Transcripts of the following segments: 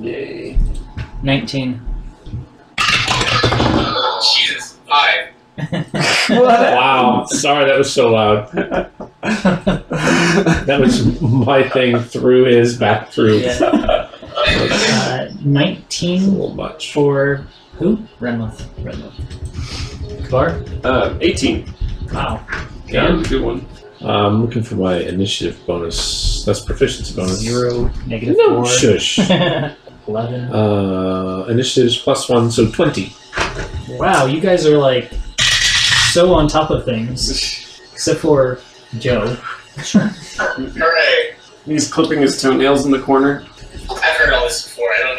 Yay. 19. Jesus, five. Wow. Sorry, that was so loud. That was my thing through his back through. Yeah. Uh, A 19 little much. for who? Renlith. Renlith. Kabar? Uh, 18. Wow. Yeah, that was a good one. I'm looking for my initiative bonus. That's proficiency bonus. Zero, negative No, four. shush. 11. Uh, initiatives plus one, so 20. Wow, you guys are like so on top of things. Except for Joe. Hooray! He's clipping his toenails in the corner. I've heard all this before. I don't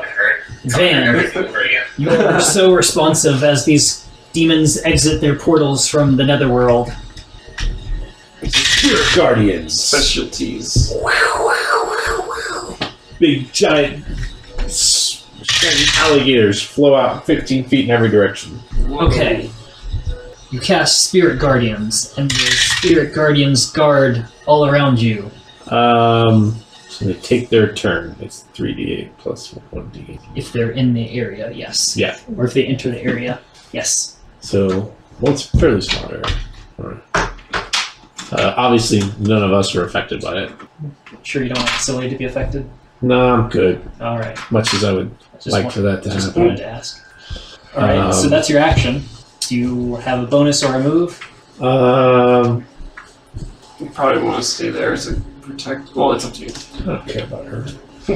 even listen to you guys talking hurt. Van, Everything over again. you are so responsive as these demons exit their portals from the netherworld. Spirit Guardians. Specialties. Big, giant, s- shaggy alligators flow out 15 feet in every direction. Okay. You cast Spirit Guardians, and the Spirit Guardians guard all around you. Um, so they take their turn. It's 3d8 plus 1d8. If they're in the area, yes. Yeah. Or if they enter the area, yes. So, well, it's fairly small area. Uh, obviously, none of us are affected by it. Sure, you don't want Silly to be affected? No, I'm good. All right. Much as I would Just like want- for that to Just happen. wanted to ask. All right, so Um, that's your action. Do you have a bonus or a move? Um, You probably want to stay there to protect. Well, it's up to you. I don't care about her.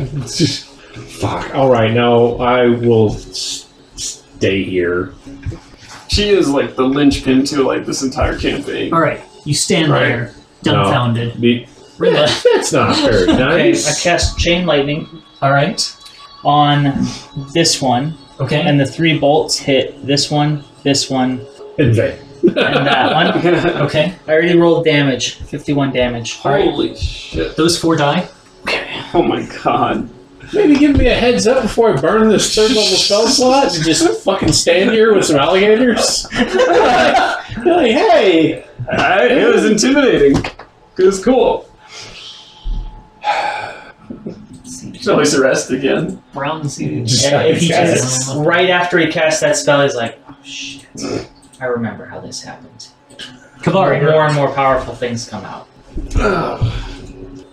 Fuck. All right, now I will s- stay here. She is like the linchpin to like this entire campaign. All right, you stand Right. there, dumbfounded. Be- Rilla. That's not very Okay, I nice. cast Chain Lightning All right. on this one, Okay. and the three bolts hit this one, this one, In vain. And that one. okay. I already rolled damage, 51 damage. Holy shit! Those four die. Oh my god! Maybe give me a heads up before I burn this third level spell slot and just fucking stand here with some alligators. like, like, hey, I, it was intimidating. It was cool. Shall we arrest again? Brown seed. Just- And he Yes. just, right after he casts that spell, he's like, oh shit. I remember how this happened. Kavari, more and more powerful things come out.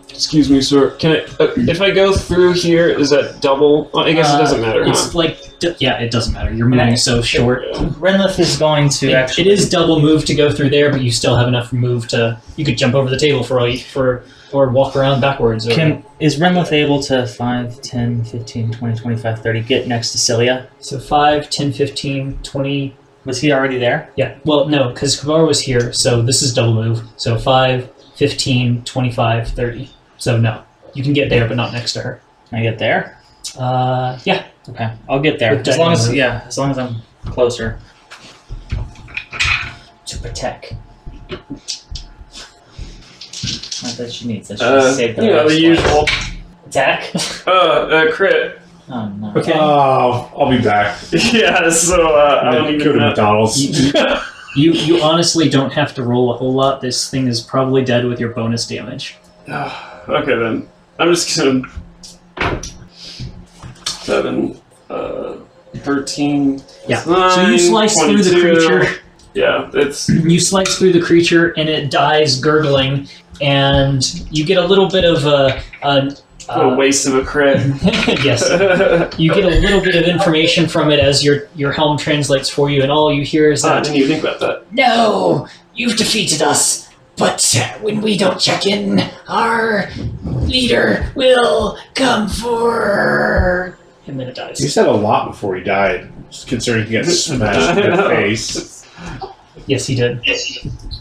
Excuse me, sir. Can I? Uh, if I go through here, is that double? Well, I guess Uh, it doesn't matter. It's Huh? like, d- yeah, it doesn't matter. You're moving so short. Renlith is going to It- actually. it is double move to go through there, but you still have enough move to. You could jump over the table for all you, for or walk around backwards. Or, Can, is Renlith able to 5, 10, 15, 20, 25, 30 get next to Celia? so 5, 10, 15, 20. Was he already there? Yeah, well, no, because Kabar was here, so this is double move. So 5, 15, 25, 30. So no. You can get there, but not next to her. Can I get there? Uh, yeah. Okay, I'll get there. With As long as dynamo. yeah, as long as I'm closer. To protect. Not that she needs that. She Uh, just saved you know the usual. attack. Uh, uh, crit. Oh no. Okay. Oh, I'll be back. yeah. So uh, I don't Go even to know. McDonald's. You you honestly don't have to roll a whole lot. This thing is probably dead with your bonus damage. okay then. I'm just gonna. Seven. Uh, thirteen. Yeah. So you nine, slice through the creature. Yeah, it's You slice through the creature, and it dies gurgling. And you get a little bit of a, a, a uh, waste of a crit. yes. You get a little bit of information from it as your your helm translates for you, and all you hear is Ah, I that didn't even think about that. No, you've defeated us. But when we don't check in, our leader will come for. And then it You dies. said a lot before he died, just considering he got smashed in the face. Yes, he did.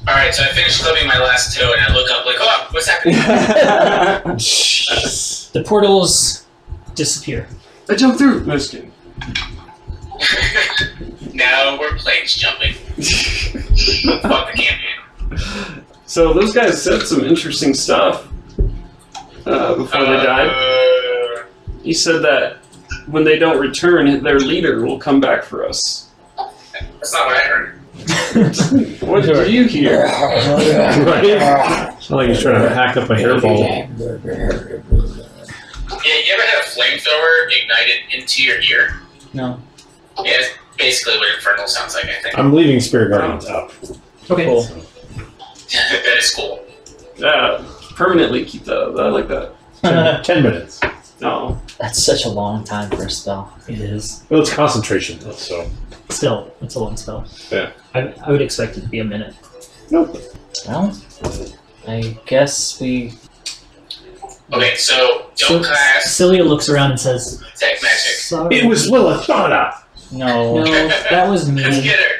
Alright, so I finished clipping my last toe and I look up like, oh, what's happening? The portals disappear. I jumped through. No, just kidding. now we're planes jumping. Fuck the campaign. So those guys said some interesting stuff uh, before they died. Uh, You said that when they don't return, their leader will come back for us. That's not what I heard. What did you hear? right? It's not like he's trying to hack up a hairball. Yeah, you ever had a flamethrower ignited into your ear? No. Yeah, it's basically what Infernal sounds like, I think. I'm leaving Spirit Guardians up. Okay. Cool. that is cool. Yeah, permanently keep that. up. I like that. Ten, ten minutes. No. That's such a long time for a spell. It is. Well, it's concentration, though, so. Still, it's a long spell. Yeah. I, I would expect it to be a minute. Nope. Well, I guess we. Okay, so don't So- cast Celia looks around and says, detect magic. Sorry. It was Lillithana! No, No, that was me. Let's get her.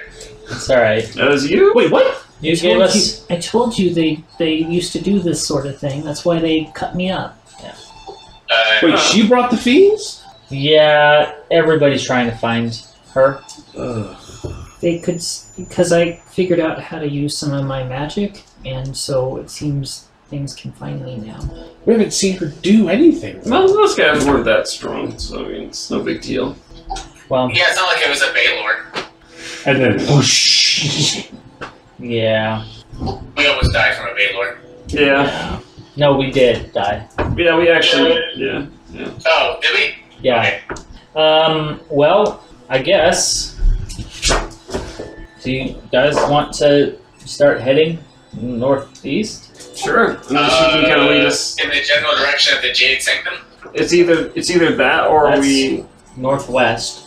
it's alright. That was you? Wait, what? You I gave told us. you, I told you they, they used to do this sort of thing. That's why they cut me up. Uh, Wait, she brought the fiends? Yeah, everybody's trying to find her. Ugh. They could, because I figured out how to use some of my magic, and so it seems things can finally now. We haven't seen her do anything. Well, those guys weren't that strong, so I mean, it's no big deal. Well, yeah, it's not like it was a Balor. And then, whoosh. yeah. We almost died from a Balor. Yeah. No, we did die. Yeah, we actually. Yeah. Oh, did we? Yeah. Um. Well, I guess. Do you guys want to start heading northeast? Sure. Unless you can kind of lead Uh, us. in the general direction of the Jade Sanctum. It's either it's either that or That's- we. Northwest.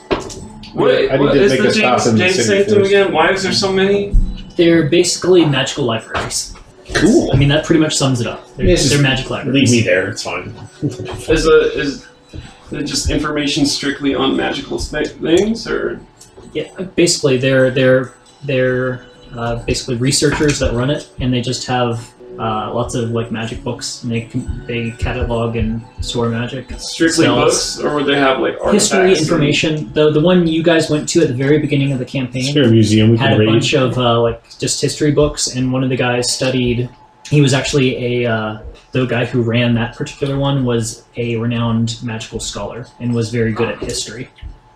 What, I need what to make the a stop Jade, Jade Sanctum first. again? Why is there so many? They're basically magical libraries. Cool. I mean, that pretty much sums it up. They're, This they're magic libraries. Leave me there, it's fine. Is a is it just information strictly on magical things, or Yeah, basically, they're they're they're uh, basically researchers that run it, and they just have uh, lots of like magic books, and they they catalog and store magic. strictly Spells. books, or would they have like History artifacts and- information. The the one you guys went to at the very beginning of the campaign Spirit Museum, we had can a read. bunch of uh, like just history books, and one of the guys studied. He was actually a uh, the guy who ran that particular one was a renowned magical scholar and was very good at history.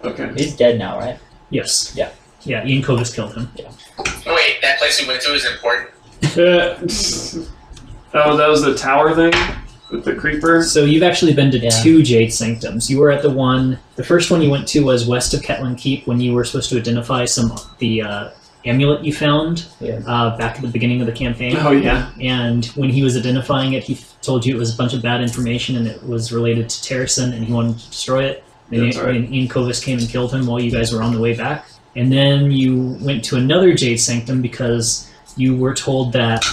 Okay. He's dead now, right? Yes. Yeah. Yeah. Ian Covis killed him. Oh, wait, that place we went to is important. oh, that was the tower thing with the creeper. So you've actually been to Yeah. two Jade Sanctums. You were at the one. The first one you went to was west of Ketlin Keep when you were supposed to identify some the uh, amulet you found Yeah. uh, back at the beginning of the campaign. Oh yeah. And when he was identifying it, he f- told you it was a bunch of bad information and it was related to Terrason, and he wanted to destroy it. And, That's right. and Ian Covis came and killed him while you guys were on the way back. And then you went to another Jade Sanctum because you were told that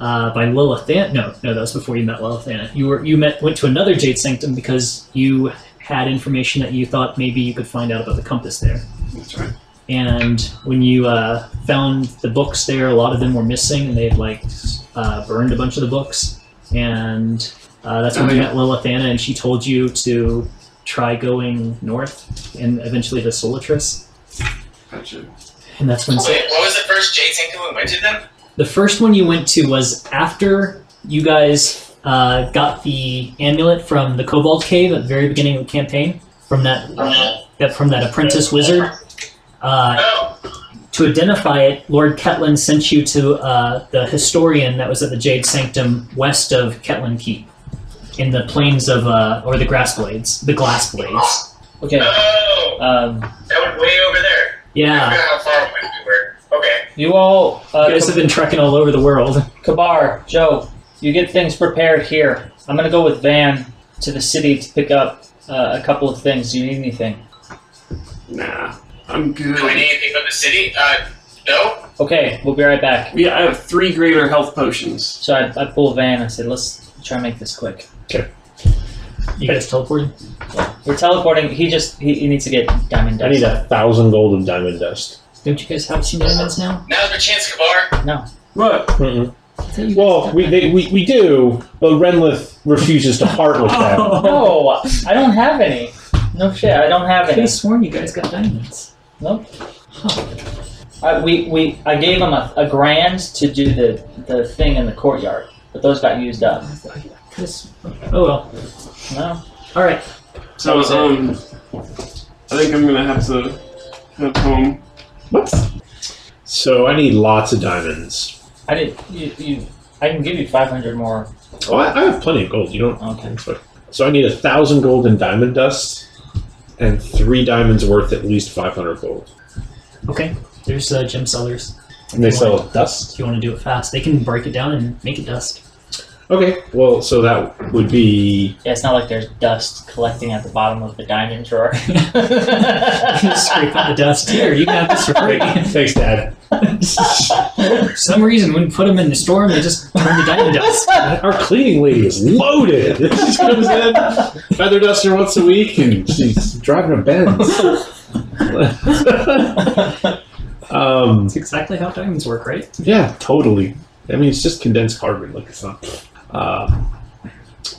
uh, by Lillithana. No, no, that was before you met Lillithana. You were you met went to another Jade Sanctum because you had information that you thought maybe you could find out about the compass there. That's right. And when you uh, found the books there, a lot of them were missing, and they had like uh, burned a bunch of the books. And uh, that's when you yeah. met Lillithana, and she told you to try going north and eventually to Solatris. Gotcha. And that's when Wait, what was the first Jade Sanctum we went to then? the first one you went to was after you guys uh, got the amulet from the Cobalt Cave at the very beginning of the campaign from that that from that apprentice wizard. Uh, Oh, to identify it, Lord Ketlin sent you to uh, the historian that was at the Jade Sanctum west of Ketlin Keep, in the plains of, uh, or the grass blades, the glass blades. Okay. oh, Um. that went way over there. I Yeah, forgot how far away we were. Okay. You all. Uh, you guys have been trekking all over the world. Kabar, Joe, you get things prepared here. I'm gonna go with Van to the city to pick up uh, a couple of things. Do you need anything? Nah, I'm good. Do I need anything from the city? Uh, no? Okay, we'll be right back. Yeah, I have three greater health potions. So I, I pull Van. I said, let's try and make this quick. Okay. You guys teleported? We're teleporting. He just he, he needs to get diamond dust. I need a thousand gold of diamond dust. Don't you guys have some diamonds now? Now's your chance, Kabar. No. What? Mm-mm. I thought you Well, we, they, we we do, but Renlith refuses to part with them. Oh, No, I don't have any. No shit, I don't have I could any. have sworn you guys got diamonds. Nope. I, we, we I gave him a, a grand to do the, the thing in the courtyard, but those got used up. I could have sworn- Oh well. No. All right. So um, I think I'm gonna have to head home. What? So I need lots of diamonds. I did. You, you. I can give you 500 more. Oh, I, I have plenty of gold. You don't. Okay. So I need a thousand gold in diamond dust, and three diamonds worth at least five hundred gold. Okay, there's uh, gem sellers. And they sell dust. If you want to do it fast, they can break it down and make it dust. Okay. Well, so that would be Yeah, it's not like there's dust collecting at the bottom of the diamond drawer. Scrape out the dust here. You can have this for free. Thanks, Dad. For some reason, when you put them in the storm, they just turn to diamond dust. Our cleaning lady is loaded. She comes in, feather duster once a week, and she's driving a Benz. um, That's exactly how diamonds work, right? yeah, totally. I mean, it's just condensed carbon. Like it's not. Um,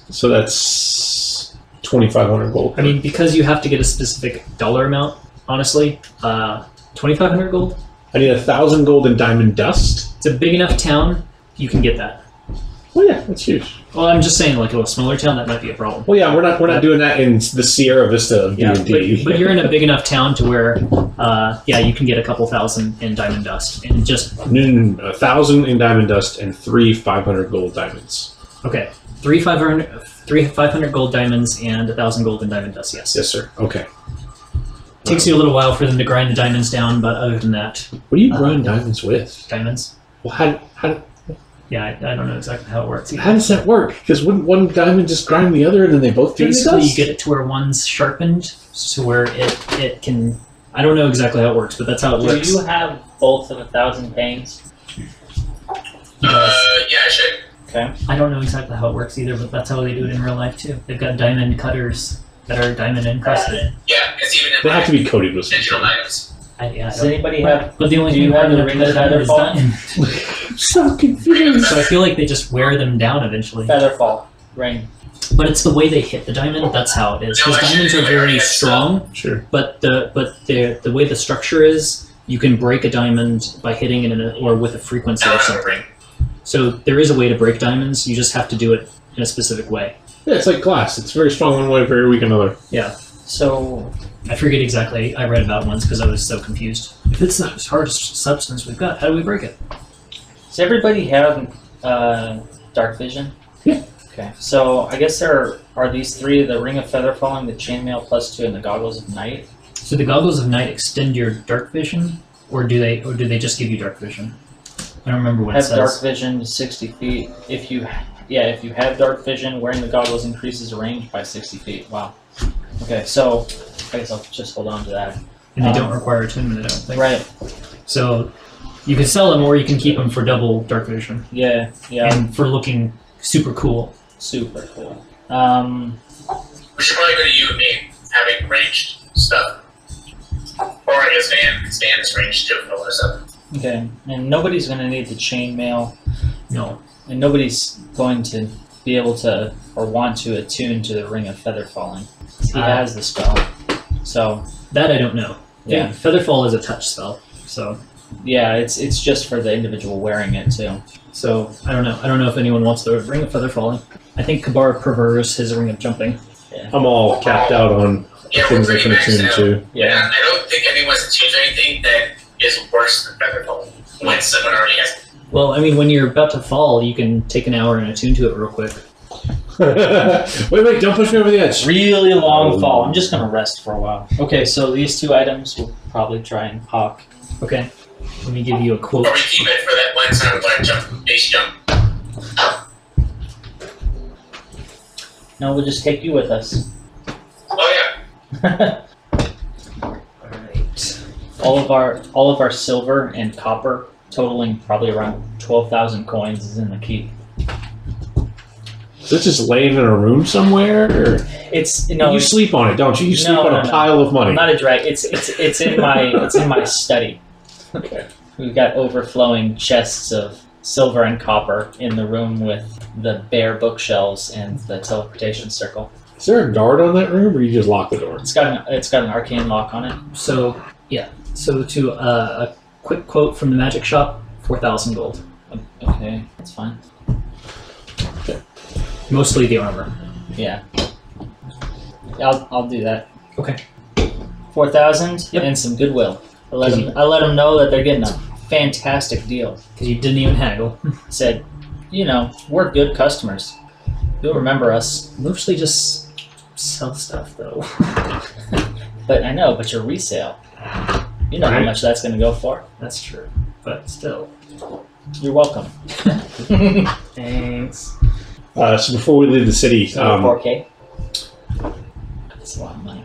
so that's twenty five hundred gold. I mean, because you have to get a specific dollar amount, honestly, uh, 2,500 gold. I need a thousand gold in diamond dust. It's a big enough town, you can get that. Well, yeah, that's huge. Well, I'm just saying, like a smaller town, that might be a problem. Well, yeah, we're not we're not doing that in the Sierra Vista of Yeah, and D. but, but you're in a big enough town to where, uh, yeah, you can get a couple thousand in diamond dust, and just No, no, no, a thousand in diamond dust and three five hundred gold diamonds. Okay, three 500, three 500 gold diamonds and a thousand gold in diamond dust. Yes. Yes, sir. Okay. Takes you a little while for them to grind the diamonds down, but other than that, What do you Uh, grind diamonds with? diamonds. Well, how, how, Yeah, I, I don't know exactly how it works. how does that work? Because wouldn't one diamond just grind the other and then they both turn to Basically, dust? you get it to where one's sharpened to where it it can. I don't know exactly how it works, but that's how it Do works. you have both of a thousand panes? Uh, yeah, I should. Okay. I don't know exactly how it works either, but that's how they do it in real life too. They've got diamond cutters that are diamond encrusted. Yeah, it's even in They have to be coated with digital something. items. I, yeah, I Does anybody have? but the only do thing you have holding the ring the of diamond is Featherfall? diamond. so confused. So I feel like they just wear them down eventually. Featherfall ring. But it's the way they hit the diamond. That's how it is. Because I diamonds are very I- strong, Sure. but the but the the way the structure is, you can break a diamond by hitting it in a, or with a frequency or something. So there is a way to break diamonds. You just have to do it in a specific way. Yeah, it's like glass. It's very strong one way, very weak another. Yeah. So I forget exactly. I read about once because I was so confused. If it's the hardest substance we've got, how do we break it? Does everybody have uh, dark vision? Yeah. Okay. So I guess there are, are these three: the ring of feather falling, the chainmail plus two, and the goggles of night. So the goggles of night extend your dark vision, or do they, or do they just give you dark vision? I don't remember what it have says. dark vision to sixty feet. If you, yeah, if you have dark vision, wearing the goggles increases range by sixty feet. Wow. Okay, so I guess I'll just hold on to that. and they um, don't require attunement. I don't think. Right. So you can sell them, or you can keep them for double dark vision Yeah. Yeah. and for looking super cool. Super cool. Um. We should probably go to you and me, having ranged stuff. Or I guess Van, because Van is ranged too for a lot stuff. Okay. And nobody's gonna need the chainmail. No, And nobody's going to be able to or want to attune to the ring of feather falling. He Ah. has the spell. So that I don't know. Yeah. Featherfall is a touch spell, so yeah, it's it's just for the individual wearing it too. so I don't know. I don't know if anyone wants the ring of feather falling. I think Kabar prefers his ring of jumping. I'm all capped out on Yeah, things I can attune to. And Yeah. I I don't think anyone's attuned to anything that is worse than Featherfall. When someone already has Well, I mean, when you're about to fall, you can take an hour and attune to it real quick. wait, wait! Don't push me over the edge. Really long Oh. fall. I'm just gonna rest for a while. Okay, so these two items we'll probably try and hawk. Okay. Let me give you a quote. Or we keep it for that one time where I jump, base jump. No, we'll just take you with us. Oh yeah. Alright. all of our all of our silver and copper, totaling probably around twelve thousand coins, is in the keep. Is it just laying in a room somewhere? Or It's you know you sleep on it, don't you? You sleep No, on no, a no. pile of money. I'm not a drag. It's it's it's in my it's in my study. Okay. We've got overflowing chests of silver and copper in the room with the bare bookshelves and the teleportation circle. Is there a guard on that room, or you just lock the door? It's got an it's got an arcane lock on it. So, yeah. So, to uh, a quick quote from the magic shop 4,000 gold. Okay, that's fine. Mostly the armor. Yeah. I'll I'll do that. Okay. Four thousand Yep. and some goodwill. I let them I let them know that they're getting a fantastic deal. Because you didn't even haggle. Said, you know, we're good customers. You'll remember us. Mostly just sell stuff, though. But I know, but your resale. You know how Right. much that's gonna go for. That's true. But still. You're welcome. Thanks. Uh, so before we leave the city, So um, 4K. That's a lot of money.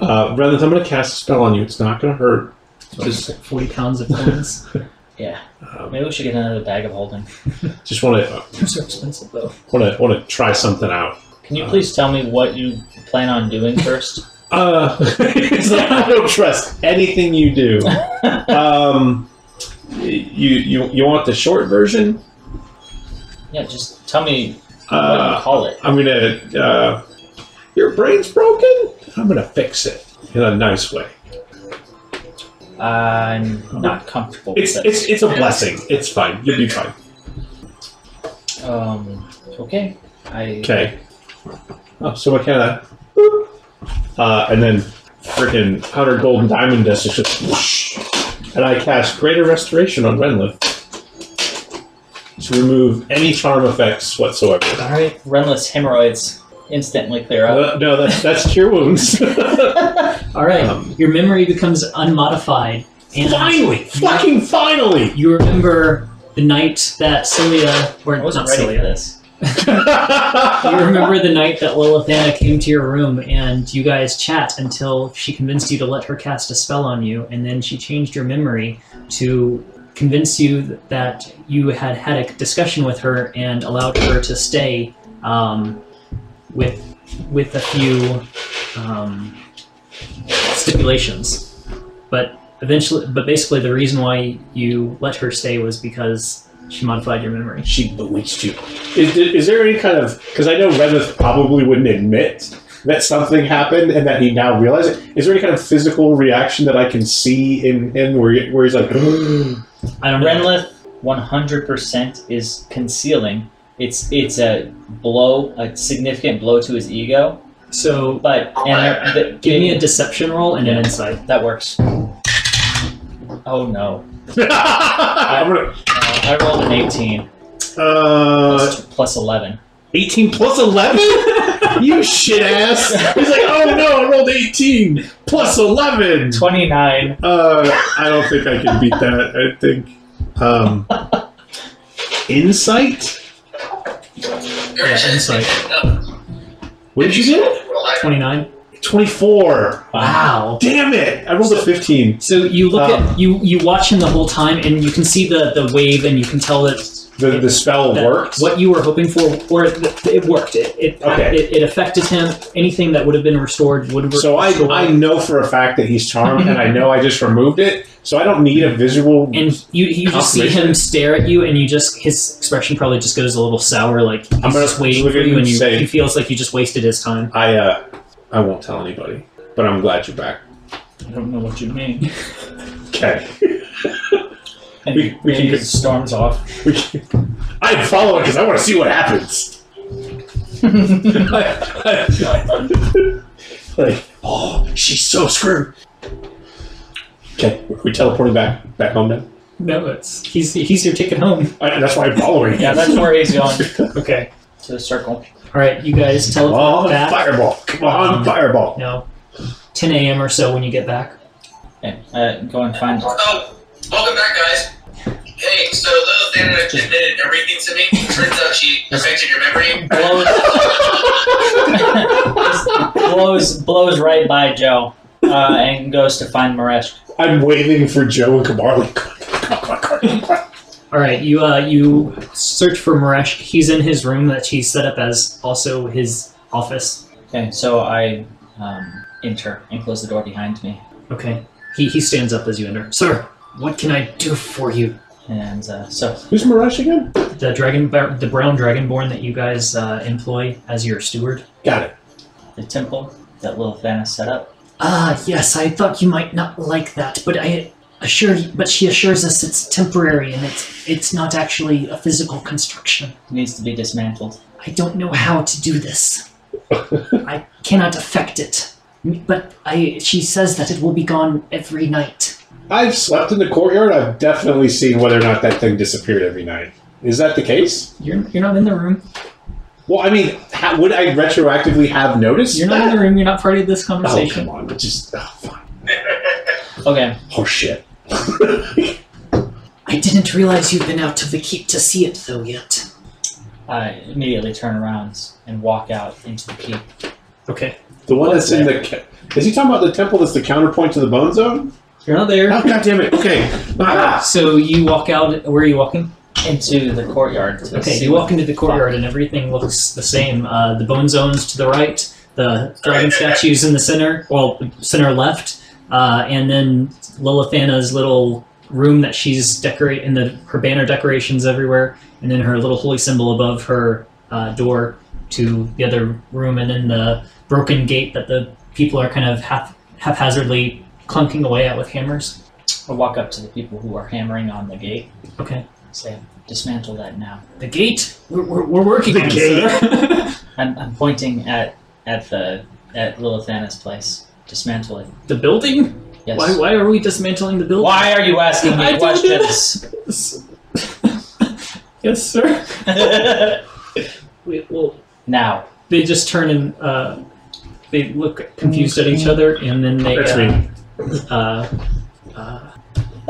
uh, Renlith, I'm going to cast a spell on you. It's not going to hurt. Just, 40 pounds of coins. Yeah. um, Maybe we should get another bag of holding. just want to Those are expensive, though. want to want to try something out. Can you please tell me what you plan on doing first? Uh, like, I don't trust anything you do. Um, you you you want the short version? Yeah, just tell me what you Uh, call it. I'm gonna. Uh, your brain's broken. I'm gonna fix it in a nice way. I'm not comfortable It's with it's it's a blessing. It's fine. You'll be fine. Um, okay. I Okay. Oh, so what kind of? Uh, and then freaking powder gold and diamond dust is just whoosh, and I cast greater restoration on Renlith to remove any charm effects whatsoever. All right. Renless hemorrhoids instantly clear up. Uh, no, that's that's cure wounds. All right. Um, Your memory becomes unmodified. And finally, fucking finally. you remember the night that Celia, or I wasn't not ready for Celia, this. you remember the night that Lillithana came to your room and you guys chat until she convinced you to let her cast a spell on you, and then she changed your memory to convince you that you had had a discussion with her and allowed her to stay um, with with a few um, stipulations. But eventually, but basically, the reason why you let her stay was because she modified your memory. She bewitched you. Is, is there any kind of because I know Renlith probably wouldn't admit that something happened and that he now realizes it. Is there any kind of physical reaction that I can see in him where, he- where he's like, I don't. Renlith 100% is concealing. It's it's a blow, a significant blow to his ego. So But and the, give me a deception roll and an insight. that works. Oh no! I'm gonna, Uh, I rolled an 18 uh, plus, plus 11. 18 plus 11? you shit ass. He's like, oh no, I rolled 18 plus 11. 29. Uh, I don't think I can beat that. I think. Um, insight? Yeah, insight. What did you get? Twenty-nine. 24. Wow. Damn it! I rolled a 15. So you look Um, at you you watch him the whole time, and you can see the the wave, and you can tell that, The, the spell worked. what you were hoping for, or it, it worked. It it, Okay. it it affected him. Anything that would have been restored would have. So I, restored. I know for a fact that he's charmed, and I know I just removed it. So I don't need a visual. and you you just see him stare at you, and you just his expression probably just goes a little sour, like he's I'm just waiting for you, and you, say- he feels like you just wasted his time. I uh, I won't tell anybody, but I'm glad you're back. I don't know what you mean. Okay. And We- we can he get- storms off. I follow it because I want to see what happens. like, oh, she's so screwed. Okay, we teleporting back back home now. No, it's he's he's your ticket home. I, that's why I'm following. Yeah, that's where he's going. Okay. To the circle. All right, you guys Come teleport on, back. fireball! Come on, Um, fireball! No, 10 a.m. or so when you get back. Okay, uh, go and find. Oh, welcome back, guys. Hey, so Lilith admitted everything to me. Turns out she affected your memory. Blows, blows, blows right by Joe uh, and goes to find Maresh. I'm waiting for Joe and Kabar. Like, All right, you uh, you search for Maresh. He's in his room that he's set up as also his office. Okay, so I um, enter and close the door behind me. Okay. He he stands up as you enter. Sir, what can I do for you? And uh, so, Who's Marash again? The dragon, the brown dragonborn that you guys uh, employ as your steward. Got it. the temple that Lillithana set up. Ah, yes. I thought you might not like that, but I assure you, but she assures us it's temporary and it's it's not actually a physical construction. It needs to be dismantled. I don't know how to do this. I cannot affect it. But I she says that it will be gone every night. I've slept in the courtyard. I've definitely seen whether or not that thing disappeared every night. Is that the case? You're you're not in the room. Well, I mean, ha- would I retroactively have noticed? You're not that? in the room. You're not part of this oh, conversation. Oh, conversation. come on. But just. Oh, fine. Okay. Oh, shit. I didn't realize you'd been out to the keep to see it though yet. I immediately turn around and walk out into the keep. Okay. the one that's in the. ca- Is he talking about the temple that's the counterpoint to the bone zone? You're not there. Oh, God damn it. Okay. Ah. So you walk out. Where are you walking? Into the courtyard. To Okay, see you what- walk into the courtyard and everything looks the same. Uh, the bone zones to the right, the dragon statues in the center, well, center left, uh, and then Lillithana's little room that she's decorate in the her banner decorations everywhere, and then her little holy symbol above her uh, door to the other room, and then the broken gate that the people are kind of half haphazardly clunking away at with hammers. I walk up to the people who are hammering on the gate. Okay. Say, dismantle that now. The gate. We're, we're, we're working The on it, sir. I'm, I'm pointing at at the at Lillithana's place. Dismantle it. the building. Yes. Why, why are we dismantling the building? Why are you asking I me don't know. questions? yes, sir. Wait, well, now. they just turn and uh, they look confused at each other, and then they. That's uh, me. Uh, uh,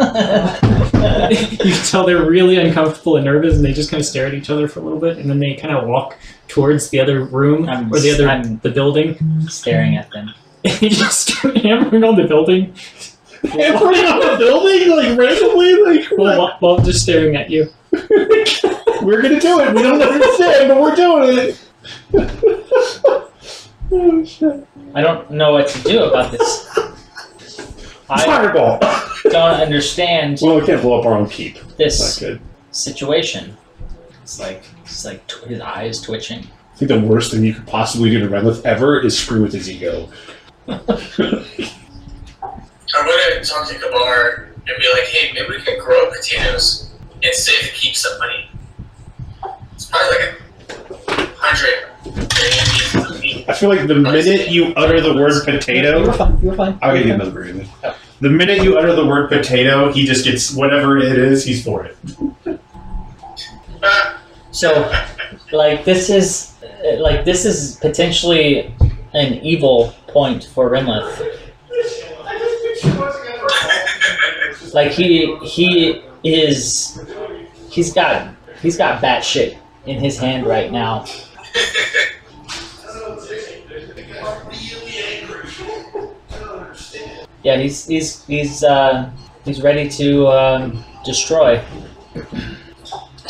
you can tell they're really uncomfortable and nervous, and they just kind of stare at each other for a little bit, and then they kind of walk towards the other room I'm- or the other I'm- the building. Staring at them. And they just start hammering on the building. Hammering on the building? Like, randomly? Like, Well, while, while just staring at you. We're gonna do it. We don't understand, but we're doing it. oh, shit. I don't know what to do about this. I Fireball. don't understand Well, we can't blow up our own keep. That's this not good. situation. It's like it's like tw- his eyes twitching. I think the worst thing you could possibly do to Renlith ever is screw with his ego. I'm gonna talk to Kabar and be like, hey, maybe we can grow potatoes and save and keep some money. It's probably like a hundred million pieces of meat. I feel like the minute you utter the word potato, fine. You're fine. I'll get you another beer. The minute you utter the word potato, he just gets whatever it is, he's for it. So, like this is like this is potentially an evil point for Renlith. Like he he is he's got he's got bat shit in his hand right now. Yeah, he's he's he's uh, he's ready to um, destroy.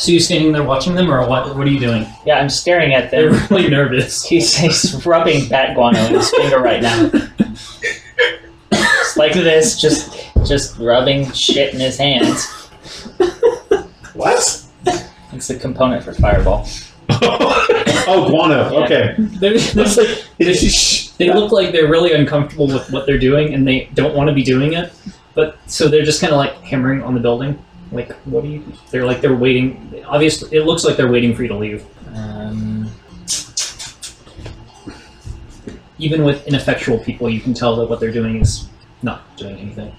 So you're standing there watching them, or what? What are you doing? Yeah, I'm staring at them. They're really nervous. He's, he's rubbing bat guano in his finger right now. Just like this, just just rubbing shit in his hands. What? It's the component for fireball. oh, guano. Yeah. Okay. They're, they're like, It's they look like they're really uncomfortable with what they're doing, and they don't want to be doing it. But so they're just kind of like hammering on the building. Like, what do you? They're like they're waiting. Obviously, it looks like they're waiting for you to leave. Um, Even with ineffectual people, you can tell that what they're doing is not doing anything.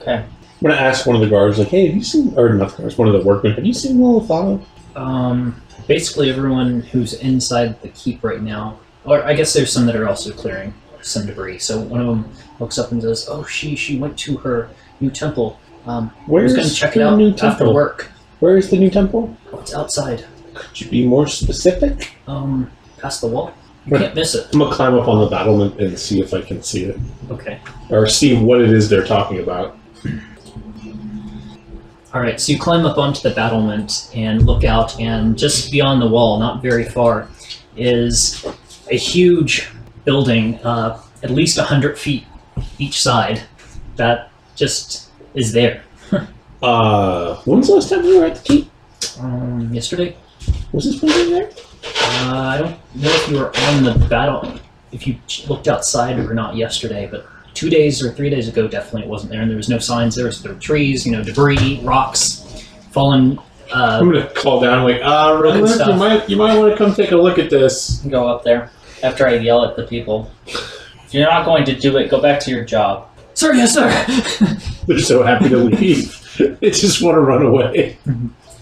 okay. I'm gonna ask one of the guards, like, hey, have you seen, or not the guards, one of the workmen, have you seen Lillithana? Um, basically, everyone who's inside the keep right now, or I guess there's some that are also clearing some debris. So one of them looks up and says, "Oh, she she went to her new temple. Um, Where's going to check it out new after temple? work. Where is the new temple? Oh, it's outside. Could you be more specific? Um, past the wall. You can't miss it. I'm gonna climb up on the battlement and see if I can see it, Okay. or see what it is they're talking about. All right. So you climb up onto the battlement and look out, and just beyond the wall, not very far, is a huge building, uh, at least hundred feet each side, that just is there. Uh, when was the last time we were at the keep? Um, yesterday. Was this building there? Uh, I don't know if you were on the battle, if you looked outside or not yesterday, but two days or three days ago, definitely it wasn't there, and there was no signs. There was there were trees, you know, debris, rocks, fallen. Uh, I'm gonna call down, like, uh, Broken you might, you might want to come take a look at this. Go up there. after I yell at the people. If you're not going to do it, go back to your job. Sir, yes, sir. They're so happy to leave. they just want to run away.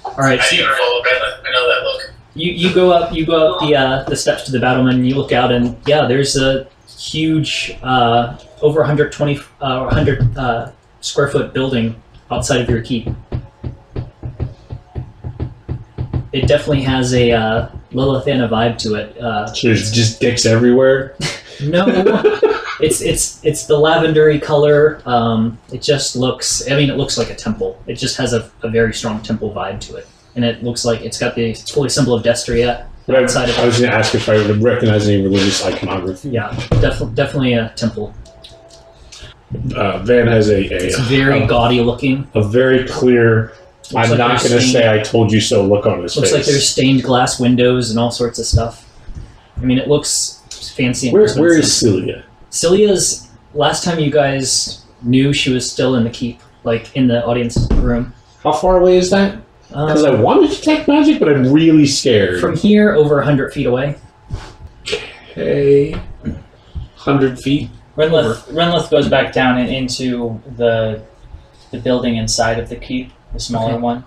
All right, I so need to. I know that look. you, you go up you go up the uh, the steps to the battlement and you look out and yeah there's a huge uh, over 120 uh, 100 uh, square foot building outside of your keep it definitely has a uh, Lillithana vibe to it uh, So there's just dicks everywhere. no it's it's it's the lavendery color um, it just looks I mean it looks like a temple it just has a, a very strong temple vibe to it and it looks like it's got the holy symbol of Destria I, was going to ask if I would recognize any religious iconography. Yeah, definitely, definitely a temple. Uh, Van has a a, It's very a, gaudy looking. a very clear. Looks I'm like not going to say I told you so. Look on his Looks face. like there's stained glass windows and all sorts of stuff. I mean, it looks fancy. and Where, where is. Celia? Celia's? Last time you guys knew, she was still in the keep, like in the audience room. How far away is that? Because I wanted to take magic, but I'm really scared. from here, over hundred feet away. okay, hundred feet. Renlith, Renlith goes back down and into the the building inside of the keep, the smaller Okay. one.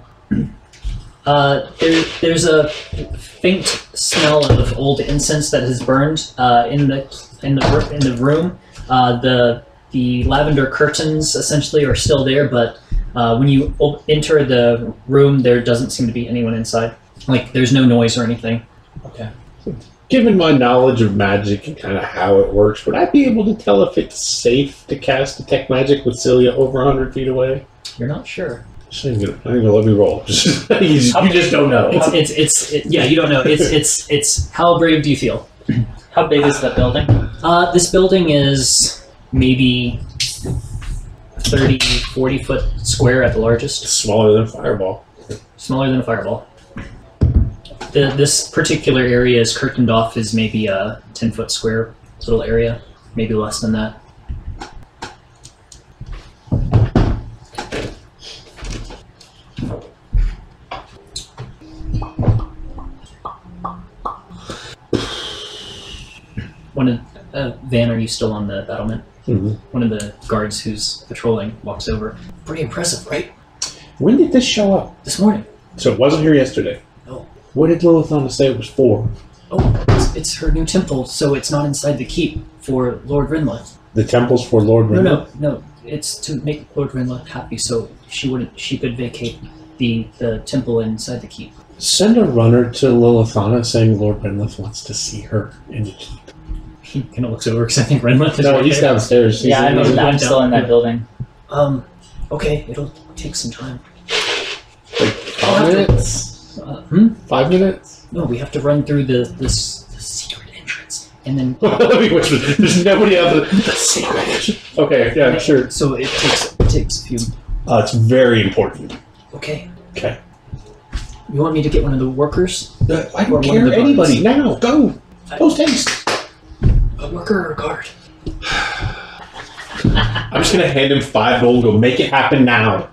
Uh, there, there's a faint smell of old incense that has burned uh, in the in the in the room. Uh, the the lavender curtains essentially are still there, but uh, when you o- enter the room, there doesn't seem to be anyone inside. Like there's no noise or anything. Okay. Given my knowledge of magic and kind of how it works, would I be able to tell if it's safe to cast detect magic with Celia over hundred feet away? You're not sure. Just ain't gonna, ain't gonna let me roll. You, just, you just don't know. It's it's it's it, yeah. You don't know. It's it's it's how brave do you feel? How big is that building? Uh, this building is maybe 30, 40 foot square at the largest. Smaller than a fireball. smaller than a fireball. The, this particular area is curtained off as maybe a 10 foot square little area, maybe less than that. One of uh, Van, are you still on the battlement? Mhm. One of the guards who's patrolling walks over. Pretty impressive, right? When did this show up? This morning. So it wasn't here yesterday. No. What did Lillithana say it was for? Oh, it's, it's her new temple, so it's not inside the keep for Lord Rinla. The temples for Lord No, no, no. It's to make Lord Rinla happy, so she wouldn't. She could vacate the the temple inside the keep. Send a runner to Lillithana saying Lord Renlith wants to see her in the keep. He kind of looks over because I think Rinla is No, he's there. downstairs. He's yeah, in I'm, I'm still in that building. Um, okay, it'll take some time. like five minutes. Uh, hmm? Five minutes. No, we have to run through the this the secret entrance, and then Which was- There's nobody else. The secret. Okay, yeah, sure. so it takes it takes a few. Uh, it's very important. Okay. Okay. You want me to get one of the workers? Uh, I don't care. Anybody guards. now? Go. Post haste. A worker or a guard? I'm just gonna hand him five gold. and Go make it happen now.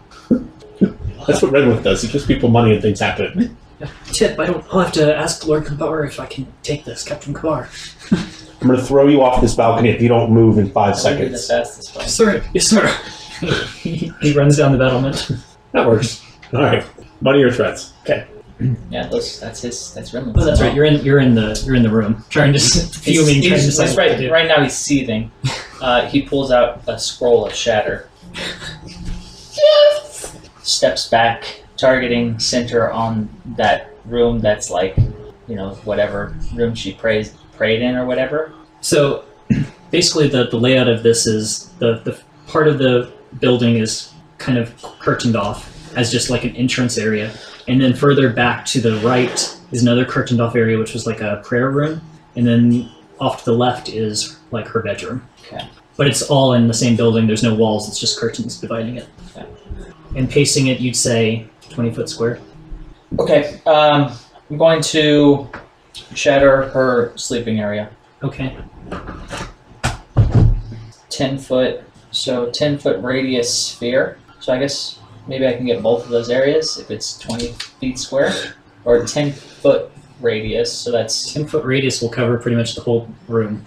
That's what Redwood does. He gives people money and things happen. Tip, I don't. I'll have to ask Lord Kabar if I can take this, Captain Kabar. I'm gonna throw you off this balcony if you don't move in five I'll be the seconds. fastest one. Sir, yes, sir. he, he runs down the battlement. That works. All right. Money or threats? Okay. Yeah, those, that's his. That's Renlith. Oh, that's right. You're in. You're in the. You're in the room, trying to s- He's, trying to he's, decide he's what to right, right now he's seething. Uh, he pulls out a scroll of shatter. yes. Steps back, targeting center on that room that's like, you know, whatever room she prays, prayed in or whatever. So, basically, the the layout of this is the the part of the building is kind of curtained off as just like an entrance area, and then further back to the right is another curtained off area, which was like a prayer room, and then off to the left is like her bedroom. Okay. But it's all in the same building. There's no walls. It's just curtains dividing it. Okay. And pacing it, you'd say twenty foot square. Okay, um, I'm going to shatter her sleeping area. Okay. 10 foot, so 10 foot radius sphere. So I guess maybe I can get both of those areas if it's 20 feet square, or 10 foot radius, so that's Ten foot radius will cover pretty much the whole room.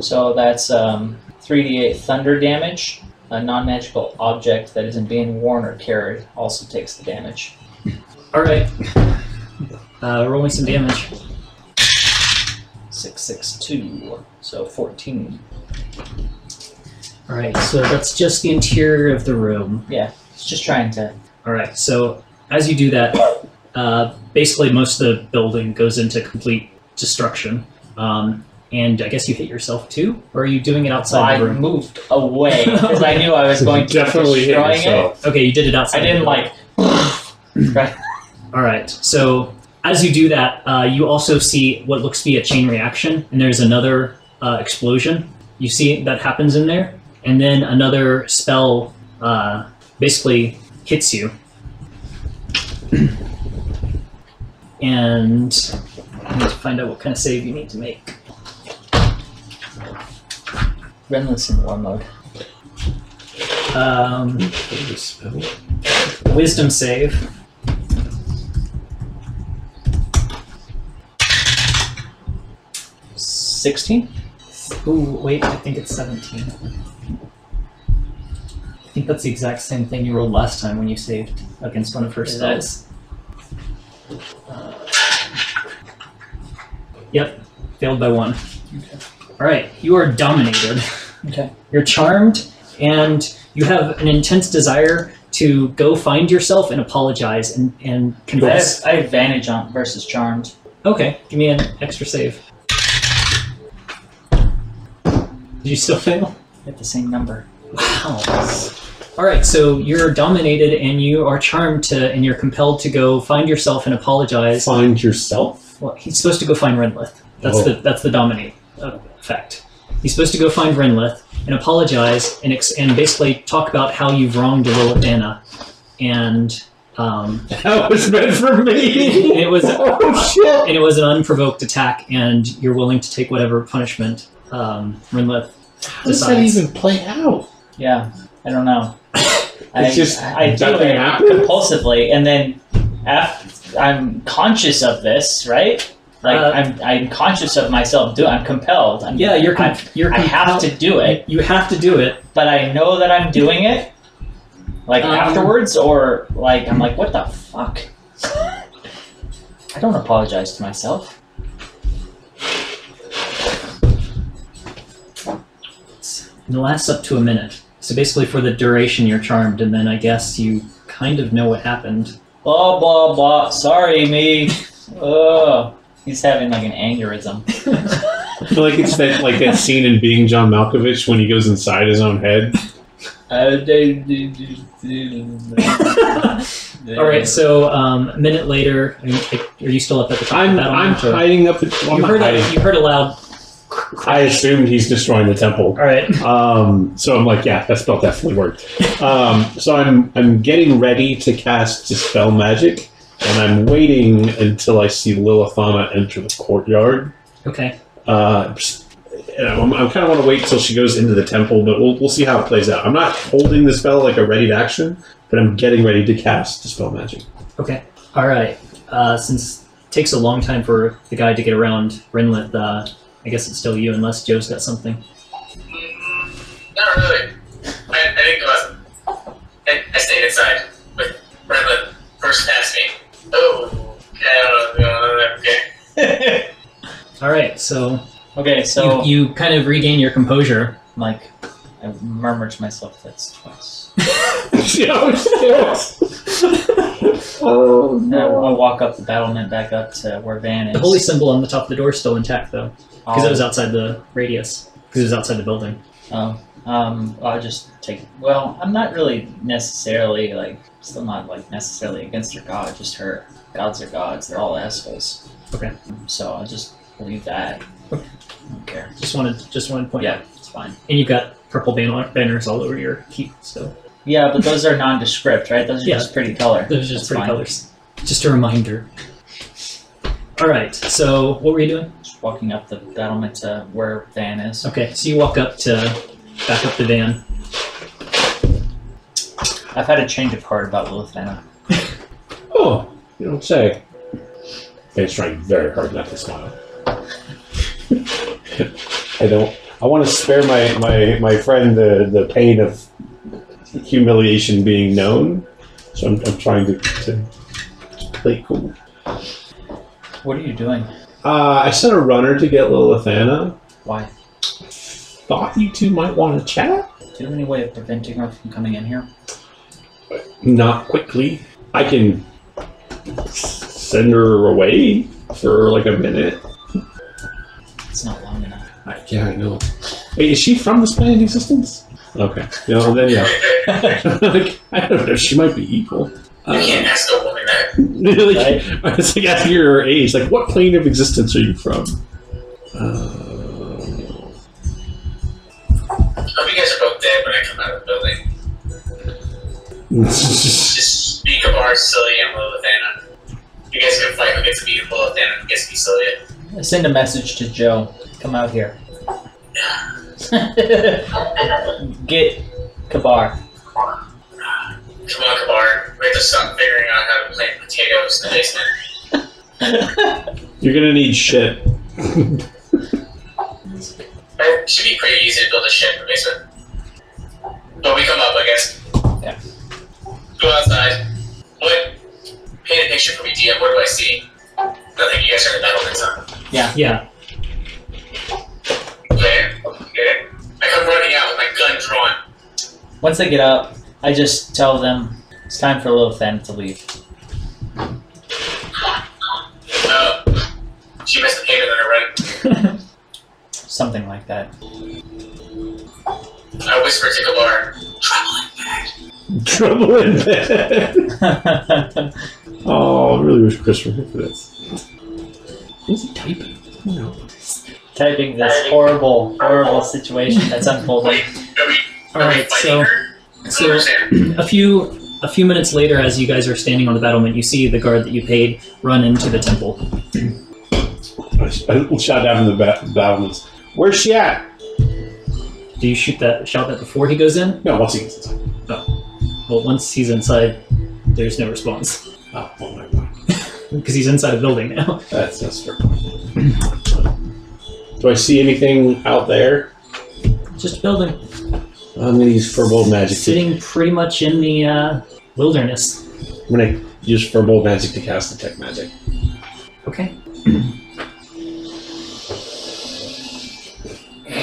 so that's um, 3d8 thunder damage. A non-magical object that isn't being worn or carried also takes the damage. All right. Uh, roll me some damage. Six six two, so 14. All right. So that's just the interior of the room. It's just trying to. All right. So as you do that, uh, basically most of the building goes into complete destruction. Um, and I guess you hit yourself too, or are you doing it So outside I the room? moved away because I knew I was going to definitely hit destroying it. Okay, you did it outside. I didn't the like. right. All right. So as you do that, uh, you also see what looks to be a chain reaction, and there's another uh, explosion. You see that happens in there, and then another spell uh, basically hits you. and I need to find out what kind of save you need to make. Renless in war mode. Um, wisdom save. Sixteen. Ooh, wait, I think it's 17. I think that's the exact same thing you rolled last time when you saved against one of her spells. Uh, yep, failed by one. Alright, you are dominated. Okay. You're charmed, and you have an intense desire to go find yourself and apologize and, and I have, confess. I have advantage on versus charmed. Okay, give me an extra save. Did you still fail? At the same number. Wow. All right, so you're dominated and you are charmed to, and you're compelled to go find yourself and apologize. Find yourself. Well, he's supposed to go find Renlith. That's Oh. the that's the dominate uh, effect. He's supposed to go find Renlith and apologize and ex- and basically talk about how you've wronged Lillithana, and um, That was meant for me. it was oh shit. and it was an unprovoked attack, and you're willing to take whatever punishment um, Renlith How does that even play out? Yeah. I don't know. I, It's just I do it happens? compulsively, and then after I'm conscious of this, right? Like Uh, I'm, I'm conscious of myself. Do I'm compelled? I'm, Yeah, you're I, com- you're I have to do it, You have to do it. but I know that I'm doing it. Like Um, afterwards, or like I'm like, what the fuck? I don't apologize to myself. It lasts up to a minute. So basically, for the duration, you're charmed, and then I guess you kind of know what happened. Blah blah blah. Sorry, me. Ugh. He's having like an aneurysm. I feel like it's that like that scene in Being John Malkovich when he goes inside his own head. All right, so um, a minute later, are you, still up at the top I'm of the? I'm hiding up. At, well, I'm you not heard a, you heard a loud. I assumed he's destroying the temple. All right. Um, so I'm like, yeah, that spell definitely worked. Um, so I'm I'm getting ready to cast dispel magic, and I'm waiting until I see Lillithana enter the courtyard. Okay. Uh, I'm, I kind of want to wait till she goes into the temple, but we'll we'll see how it plays out. I'm not holding the spell like a ready to action, but I'm getting ready to cast dispel magic. Okay. All right. Uh, since it takes a long time for the guy to get around Renlith, uh, I guess it's still you, unless Joe's got something. Mm, not really. I, I didn't go out. I, I stayed inside with Brenda first past me. Oh, uh, okay. All right. So, okay, so you, you kind of regain your composure. like I murmured to myself that's twice. oh And I, I walk up the battlement back up to where Van is. The holy symbol on the top of the door is still intact, though, because I'll- it was outside the radius. Because it was outside the building. Oh, um, I'll just take. Well, I'm not really necessarily like, still not like necessarily against her god. Just her gods are gods. They're all assholes. Okay. So I'll just leave that. I don't care. Just wanted, just wanted to point out. Yeah, it's fine. And you've got purple banner, banners all over your keep, so Yeah, but those are nondescript, right? Those are Yeah. just pretty color. those are just That's pretty fine. colors. Just a reminder. All right. So what were you doing? Just walking up the battlement to where Van is. Okay. So you walk up to back up the van. I've had a change of heart about Lillithana. Oh, you don't say. It's trying very hard not to smile. I don't. I want to spare my, my, my friend the, the pain of humiliation being known, so I'm, I'm trying to, to play cool. What are you doing? Uh, I sent a runner to get Lillithana. Why? Thought you two might want to chat. Do you have any way of preventing her from coming in here? Not quickly. I can send her away for like a minute. It's not long enough. I, yeah, I know. Wait, is she from this planet existence? Okay. No, then yeah. like, I don't know. She might be equal. You can't ask a woman that. like, It's like asking her her age. Like, what plane of existence are you from? Uh, Hope you guys are both dead when I come out of the building. Just be Kabar, Celia, and Lillithana. You guys can fight who gets to be Lillithana and who gets to be Celia. Send a message to Joe. Come out here. Get Kabar. Come on, Kabar. We have to stop figuring out how to plant potatoes in the basement. you're gonna need shit. It should be pretty easy to build a ship in the basement. But we come up, I guess. Yeah. Go outside. What? Paint a picture for me, DM. What do I see? Nothing. You guys are in the battlements, huh? Yeah. Okay. Okay. I come running out with my gun drawn. Once they get up, I just tell them it's time for Little Fan to leave. Uh, she missed the payment on her right. Something like that. I whisper to Kabar, Trouble in bed. Trouble in bed. oh, I really wish Chris were here for this. What's he typing? No. Typing this horrible, horrible situation that's unfolding. Wait, are we, All right. So, her? I don't so a few a few minutes later, as you guys are standing on the battlement, you see the guard that you paid run into the temple. I shot down from the ba- battlements. Where's she at? Do you shoot that shout that before he goes in? No, once he gets inside. Oh, Well, once he's inside, there's no response Oh, oh my god. because he's inside a building now. That's that's fair. Do I see anything out there? Just a building, I'm gonna use Firbolg Magic. To, sitting pretty much in the uh, wilderness. I'm gonna use Firbolg Magic to cast Detect Magic. Okay.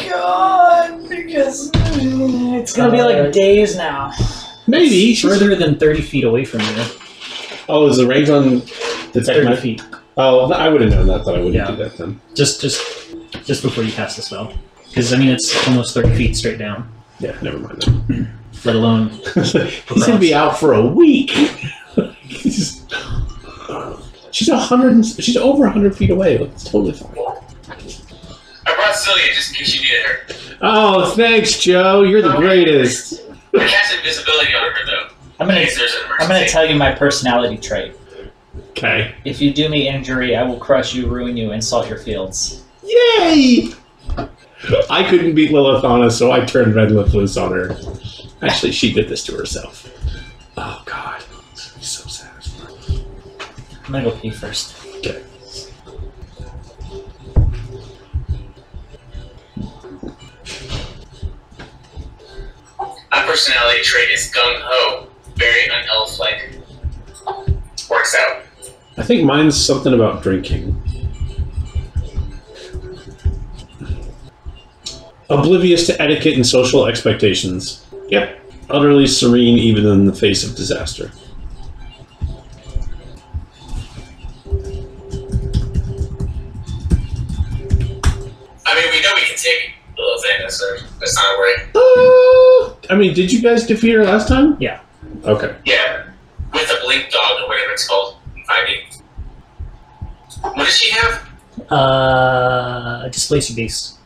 God, because it's gonna be like days now. Maybe. she's- Further than thirty feet away from you. Oh, is the range on Detect Thirty Magic? feet. Oh, I would have known that. That I wouldn't Yeah. do that then. Just just just before you cast the spell. Because I mean it's almost thirty feet straight down. Yeah, never mind. That. Let alone He's gonna be out for a week. He's- she's a hundred. and- She's over a hundred feet away. It's totally fine. I brought Celia just in case you needed her. Oh, thanks, Joe. You're the greatest. I cast invisibility on her though. I'm In gonna case there's an I'm gonna tell you my personality trait. Okay. If you do me injury, I will crush you, ruin you, insult your fields. Yay! I couldn't beat Lillithana, so I turned Renlith loose on her. Actually, she did this to herself. Oh God, It's gonna be so satisfying. I'm gonna go pee first. Okay. My personality trait is gung ho, very unelf like. Works out. I think mine's something about drinking. Oblivious to etiquette and social expectations. Yep. Utterly serene even in the face of disaster. I mean, we know we can take Lillithana, so that's not a worry. Uh, I mean, did you guys defeat her last time? Yeah. Okay. Yeah, with a blink dog or whatever it's called. in 5e. What does she have? uh, a displacer beast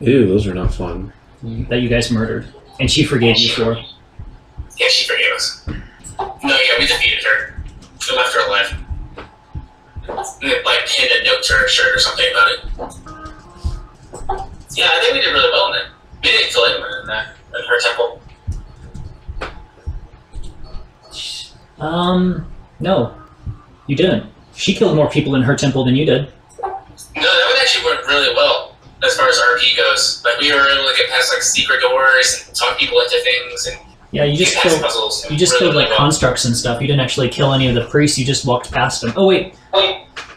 Ew, those are not fun. that you guys murdered, and she forgave you for. Yeah, she forgave us. No, yeah, we defeated her. We left her alive. And then, like pinned a note to her shirt or something about it. Yeah, I think we did really well in it. We didn't kill anyone in that in her temple. Um, no, you didn't. She killed more people in her temple than you did. No, that would actually work really well as far as RP goes. Like we were able to get past like secret doors and talk people into things and Yeah, you just killed. puzzles. You just really, killed like well. constructs and stuff. You didn't actually kill any of the priests. You just walked past them. Oh wait,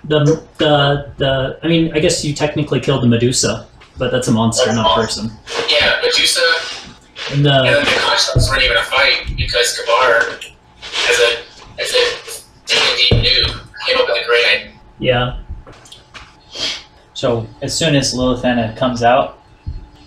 the the the. I mean, I guess you technically killed the Medusa, but that's a monster, not a person. Yeah, Medusa And and the then the constructs weren't even a fight because Kabar, as a as a D&D noob, came up with a great yeah, So as soon as Lillithana comes out,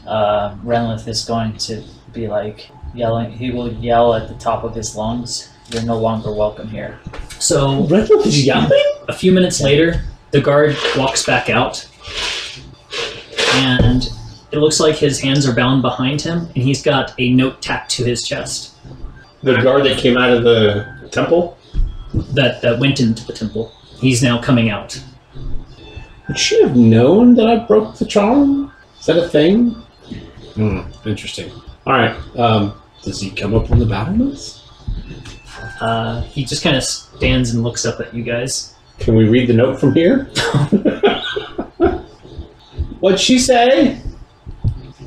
uh, Renlith is going to be like yelling. He will yell at the top of his lungs, "You're no longer welcome here." so Renlith is yelling? a few minutes later, the guard walks back out, and it looks like his hands are bound behind him, and he's got a note tacked to his chest The guard that came out of the temple? that that went into the temple. He's now coming out. Would she have known that I broke the charm? Is that a thing? Hmm, interesting. Alright, um, does he come up on the battlements? Uh, he just kind of stands and looks up at you guys. Can we read the note from here? What'd she say?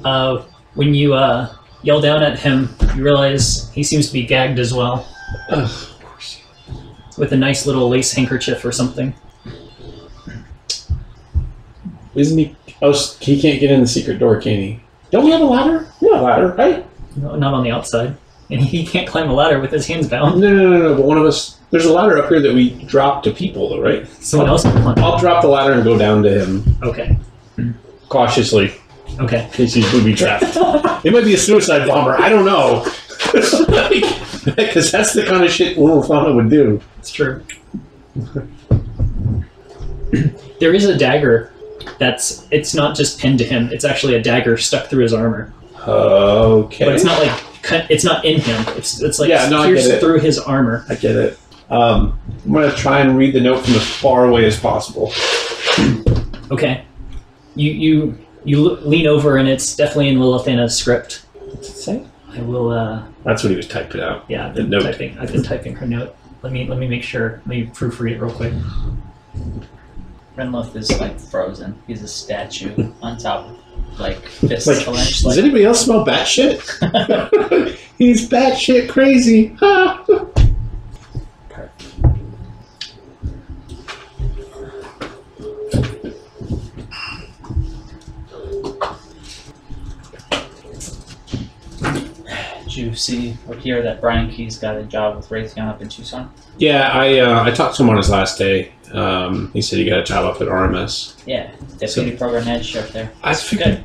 Uh, when you uh, yell down at him, you realize he seems to be gagged as well, Ugh, of course. with a nice little lace handkerchief or something. Isn't he? Oh, he can't get in the secret door, can he? Don't we have a ladder? We have a ladder, right? No, not on the outside. And he can't climb a ladder with his hands bound. no, no, no, no. But one of us. There's a ladder up here that we drop to people, though, right? Someone else can climb. I'll drop the ladder and go down to him Okay. cautiously Okay. in case he's booby trapped. it might be a suicide bomber. I don't know. Because that's the kind of shit Lillithana would do. It's true. there is a dagger that's it's not just pinned to him it's actually a dagger stuck through his armor Okay. but it's not like cut, it's not in him it's it's like Yeah, no, I pierced get it. through his armor I get it. Um, I'm going to try and read the note from as far away as possible. okay you you you l- lean over and it's definitely in Lillithana's script What's it say? I will uh That's what he was typing out. yeah I've The been note. typing I've been typing her note let me let me make sure let me proofread it real quick Renlith is like frozen. He's a statue on top of like fists Like, clenched. does anybody else smell batshit? He's batshit crazy. Did you see or hear that Brian Key's got a job with Raytheon up in Tucson? Yeah, I uh, I talked to him on his last day. Um, he said he got a job up at RMS. Yeah, deputy program manager up there. I figured,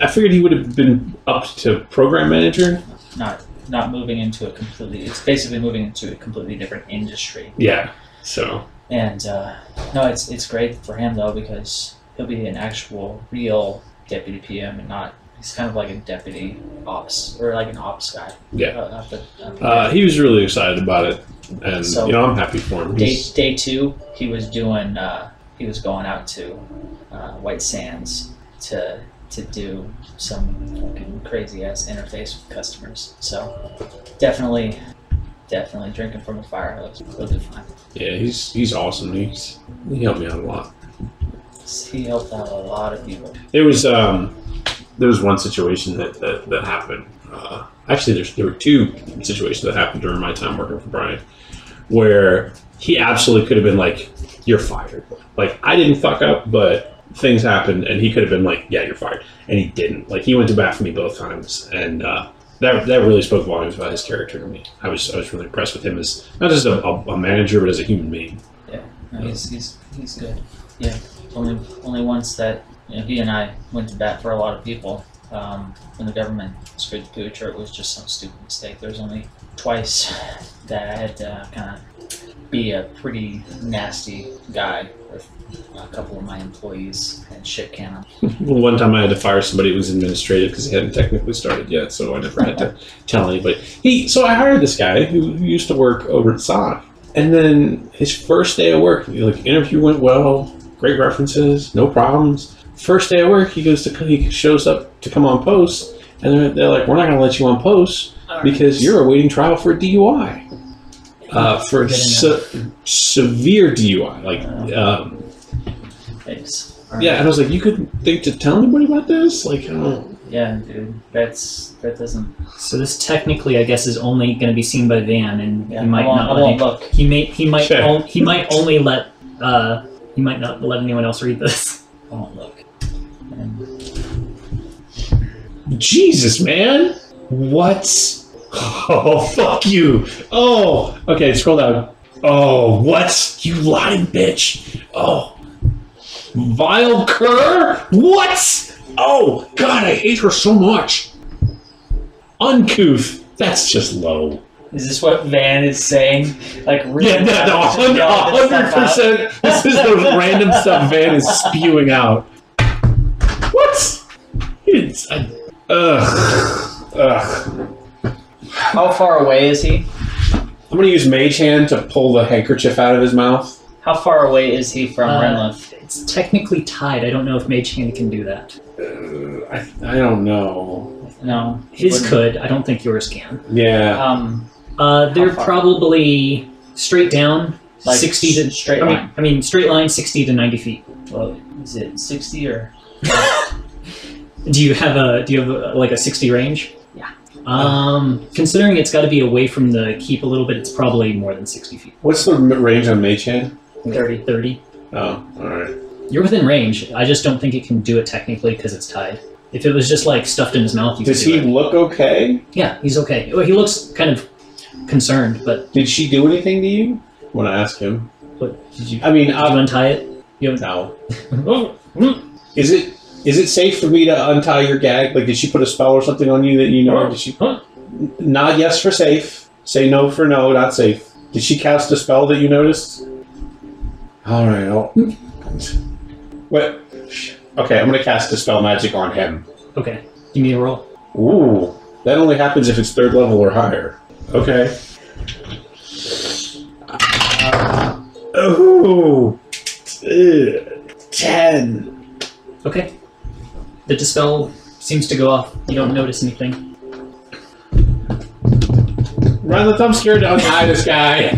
I figured he would have been up to program manager. Not not moving into a completely. It's basically moving into a completely different industry. Yeah. So And uh, no, it's it's great for him though because he'll be an actual real deputy PM and not. He's kind of like a deputy ops or like an ops guy. Yeah. Uh, up at- up uh, he was really excited about it, and So- you know I'm happy for him. day He's, day two, he was doing. Uh, he was going out to uh, White Sands to to do some fucking crazy ass interface with customers. So definitely, definitely drinking from a fire hose. He'll do fine. yeah, he's he's awesome. He's he helped me out a lot. He helped out a lot of people. There was um, there was one situation that that, that happened. Uh, actually, there's there were two situations that happened during my time working for Brian, where he absolutely could have been like, "You're fired." Like I didn't fuck up, but things happened, and he could have been like, "Yeah, you're fired," and he didn't. Like he went to bat for me both times, and uh, that that really spoke volumes about his character to me. I was I was really impressed with him as not just a, a, a manager, but as a human being. No, he's, he's, he's good. Yeah, only only once that you know, he and I went to bat for a lot of people. Um, when the government screwed the pooch, or it was just some stupid mistake. There was only twice that I had to kind of be a pretty nasty guy with a couple of my employees and shit can them. Well, one time I had to fire somebody who was administrative because he hadn't technically started yet, so I never had to tell anybody. He, so I hired this guy who, who used to work over at Sonic, and then his first day of work, like interview went well, great references, no problems. First day of work, he goes to he shows up to come on post, and they're, they're like, "We're not going to let you on post because you're awaiting trial for a DUI." Uh, for Good se- severe DUI, like, um, Thanks. yeah, and I was like, you couldn't think to tell anybody about this? Like, I don't. Yeah, dude. That's that doesn't. So this technically, I guess, is only going to be seen by Van, and Yeah, he might I won't, not I let won't look. he may he might Okay. on, he might only let uh he might not let anyone else read this. I won't look. Jesus, man! What? Oh, fuck you! Oh, okay, scroll down. Oh, what? You lying bitch! Oh, vile cur! What? Oh, God, I hate her so much. Uncouth. That's just low. is this what Van is saying? Like, really Yeah, no, no, just yell this hundred percent. This is the random stuff Van is spewing out. What? It's I, ugh, ugh. How far away is he? I'm gonna use Mage Hand to pull the handkerchief out of his mouth. How far away is he from Uh, Renlith? It's technically tied. I don't know if Mage Hand can do that. Uh, I, I don't know. No. His wouldn't. could. I don't think yours can. Yeah. Um, Uh, they're far? probably straight down, Like sixty to straight I mean, line. I mean, straight line, sixty to ninety feet. well, is it sixty or? Do you have a do you have a, like a sixty range? Yeah. Um, considering it's got to be away from the keep a little bit, it's probably more than sixty feet. What's the m- range on Mage Hand? 30. 30. Oh, all right. You're within range. I just don't think it can do it technically because it's tied. If it was just like stuffed in his mouth, you Does could do he it. look okay? Yeah, he's okay. Well, he looks kind of concerned, but Did she do anything to you? When I ask him? what did you? I mean, Did you uh, untie it? You haven't. no. Is it is it safe for me to untie your gag? Like, did she put a spell or something on you that you know? Did she Huh? nod yes for safe? Say no for no, not safe. Did she cast a spell that you noticed? All right. I'll... What? Okay, I'm gonna cast dispel magic on him. Okay, give me a roll. Ooh, that only happens if it's third level or higher. Okay. Uh, ooh, ugh, ten. Okay. The dispel seems to go off. You don't notice anything. Run, I'm scared to untie this guy.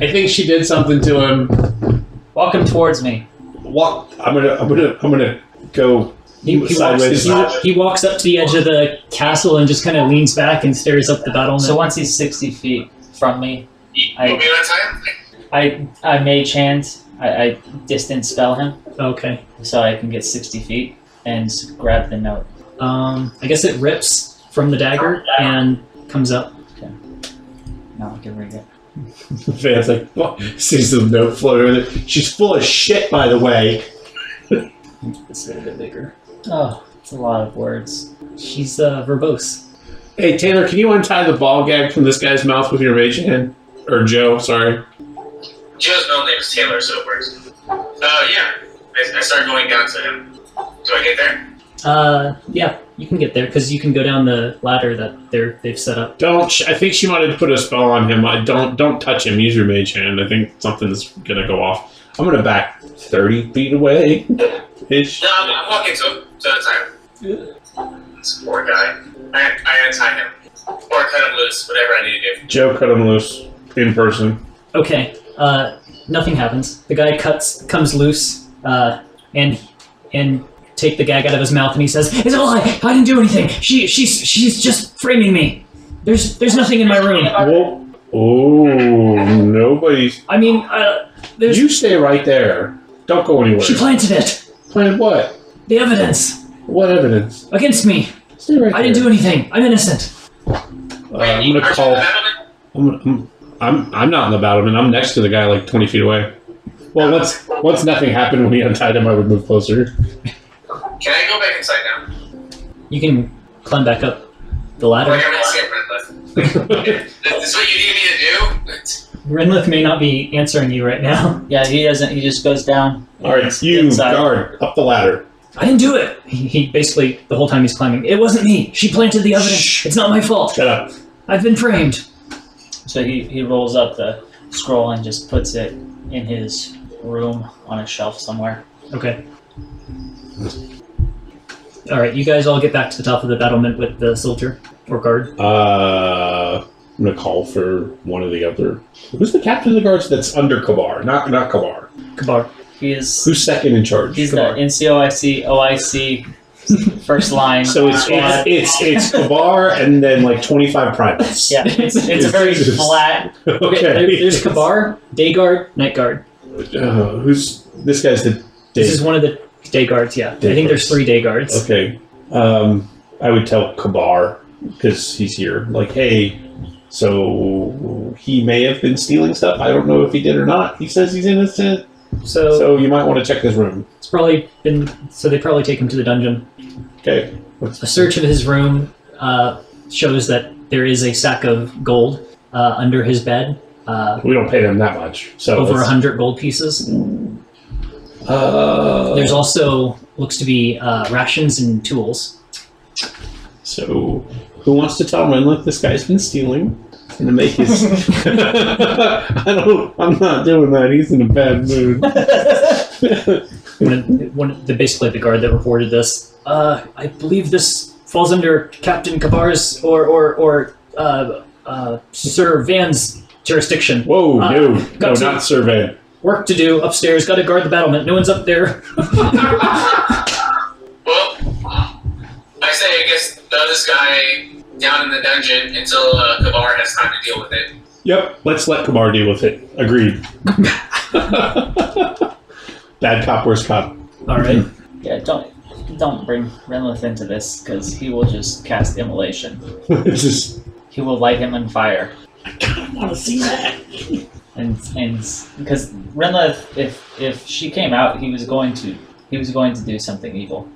I think she did something to him. Walk him towards me. Walk. I'm gonna. I'm gonna. I'm gonna go He, he, walks, sideways. he, he walks up to the edge of the castle and just kind of leans back and stares up the battlement. So once he's sixty feet from me, I- you want me to untie him? I I mage hand. I, I distance spell him okay. so I can get sixty feet and grab the note. Um, I guess it rips from the dagger and comes up. No, I can read it. Van's like, oh, sees the note floating with it. She's full of shit, by the way. It's a little bit bigger. Oh, it's a lot of words. She's uh, verbose. Hey Taylor, can you untie the ball gag from this guy's mouth with your mage hand? Or Joe, sorry. Joe's middle name is Taylor, so it works. Uh, yeah. I, I start going down to him. Do I get there? Uh, yeah, you can get there because you can go down the ladder that they're they've set up. Don't. sh- I think she might have put a spell on him. I don't. Don't touch him. Use your mage hand. I think something's gonna go off. I'm gonna back thirty feet away. Ish. No, I'm, I'm walking to him. So it's time. This poor guy. I, I untie him. Or cut him loose, whatever I need to do. Joe cut him loose in person. Okay. Uh, nothing happens. The guy cuts comes loose. Uh, and and take the gag out of his mouth, and he says, "It's a lie. I didn't do anything. She she's she's just framing me. There's there's nothing in my room. Well, oh, nobody's. I mean, uh, there's You stay right there. Don't go anywhere. she planted it. Planted what? The evidence What evidence? against me. Stay right I didn't do anything. I'm innocent. Uh, I'm gonna call. I'm, I'm, I'm, I'm not in the battlement. I'm next to the guy, like 20 feet away. Well, once once nothing happened when he untied him, I would move closer. Can I go back inside now? You can climb back up the Like ladder. I'm gonna see a. Is this what you need me to do? Renlith may not be answering you right now. Yeah, he doesn't. He just goes down. All right, you Inside. guard up the ladder. I didn't do it. He, he basically the whole time he's climbing. It wasn't me. She planted the evidence. Shh. It's not my fault. Shut up. I've been framed. So he, he rolls up the scroll and just puts it in his room on a shelf somewhere. Okay. All right, you guys all get back to the top of the battlement with the soldier or guard. Uh, I'm gonna call for one of the other. Who's the captain of the guards that's under Kabar? Not not Kabar. Kabar. He is. Who's second in charge? He's the NCOIC, OIC, first line. So it's Uh, it's it's, it's Kabar and then like 25 privates. yeah, it's, it's a very Jesus. flat. Okay, there, Okay. there's Kabar, Day Guard, Night Guard. Uh, who's this guy's the This is one of the Day Guards, yeah. Day I think there's three Day Guards. Okay. Um, I would tell Kabar because he's here. Like, hey, so he may have been stealing stuff. I don't know if he did or not. He says he's innocent, So, so you might want to check his room. it's probably been. So they probably take him to the dungeon. Okay. What's A search of his room uh, shows that there is a sack of gold uh, under his bed. Uh, we don't pay them that much. So over a hundred gold pieces. Uh, There's also looks to be uh, rations and tools. so who wants to tell Renlith this guy's been stealing? And to make his, I don't. I'm not doing that. He's in a bad mood. One of, one of the basically the guard that reported this. Uh, I believe this falls under Captain Kabar's or or or uh, uh, Sir Van's jurisdiction. Whoa, Uh, no, no, got to- not survey. Work to do upstairs. Got to guard the battlement. No one's up there. Well, I say I guess throw this guy down in the dungeon until uh, Kabar has time to deal with it. Yep, let's let Kabar deal with it. Agreed. Bad cop, worst cop. All right. Yeah, don't don't bring Renlith into this because he will just cast immolation. just, He will light him on fire. I kind of want to see that. And and because Renlith, if if she came out, he was going to he was going to do something evil.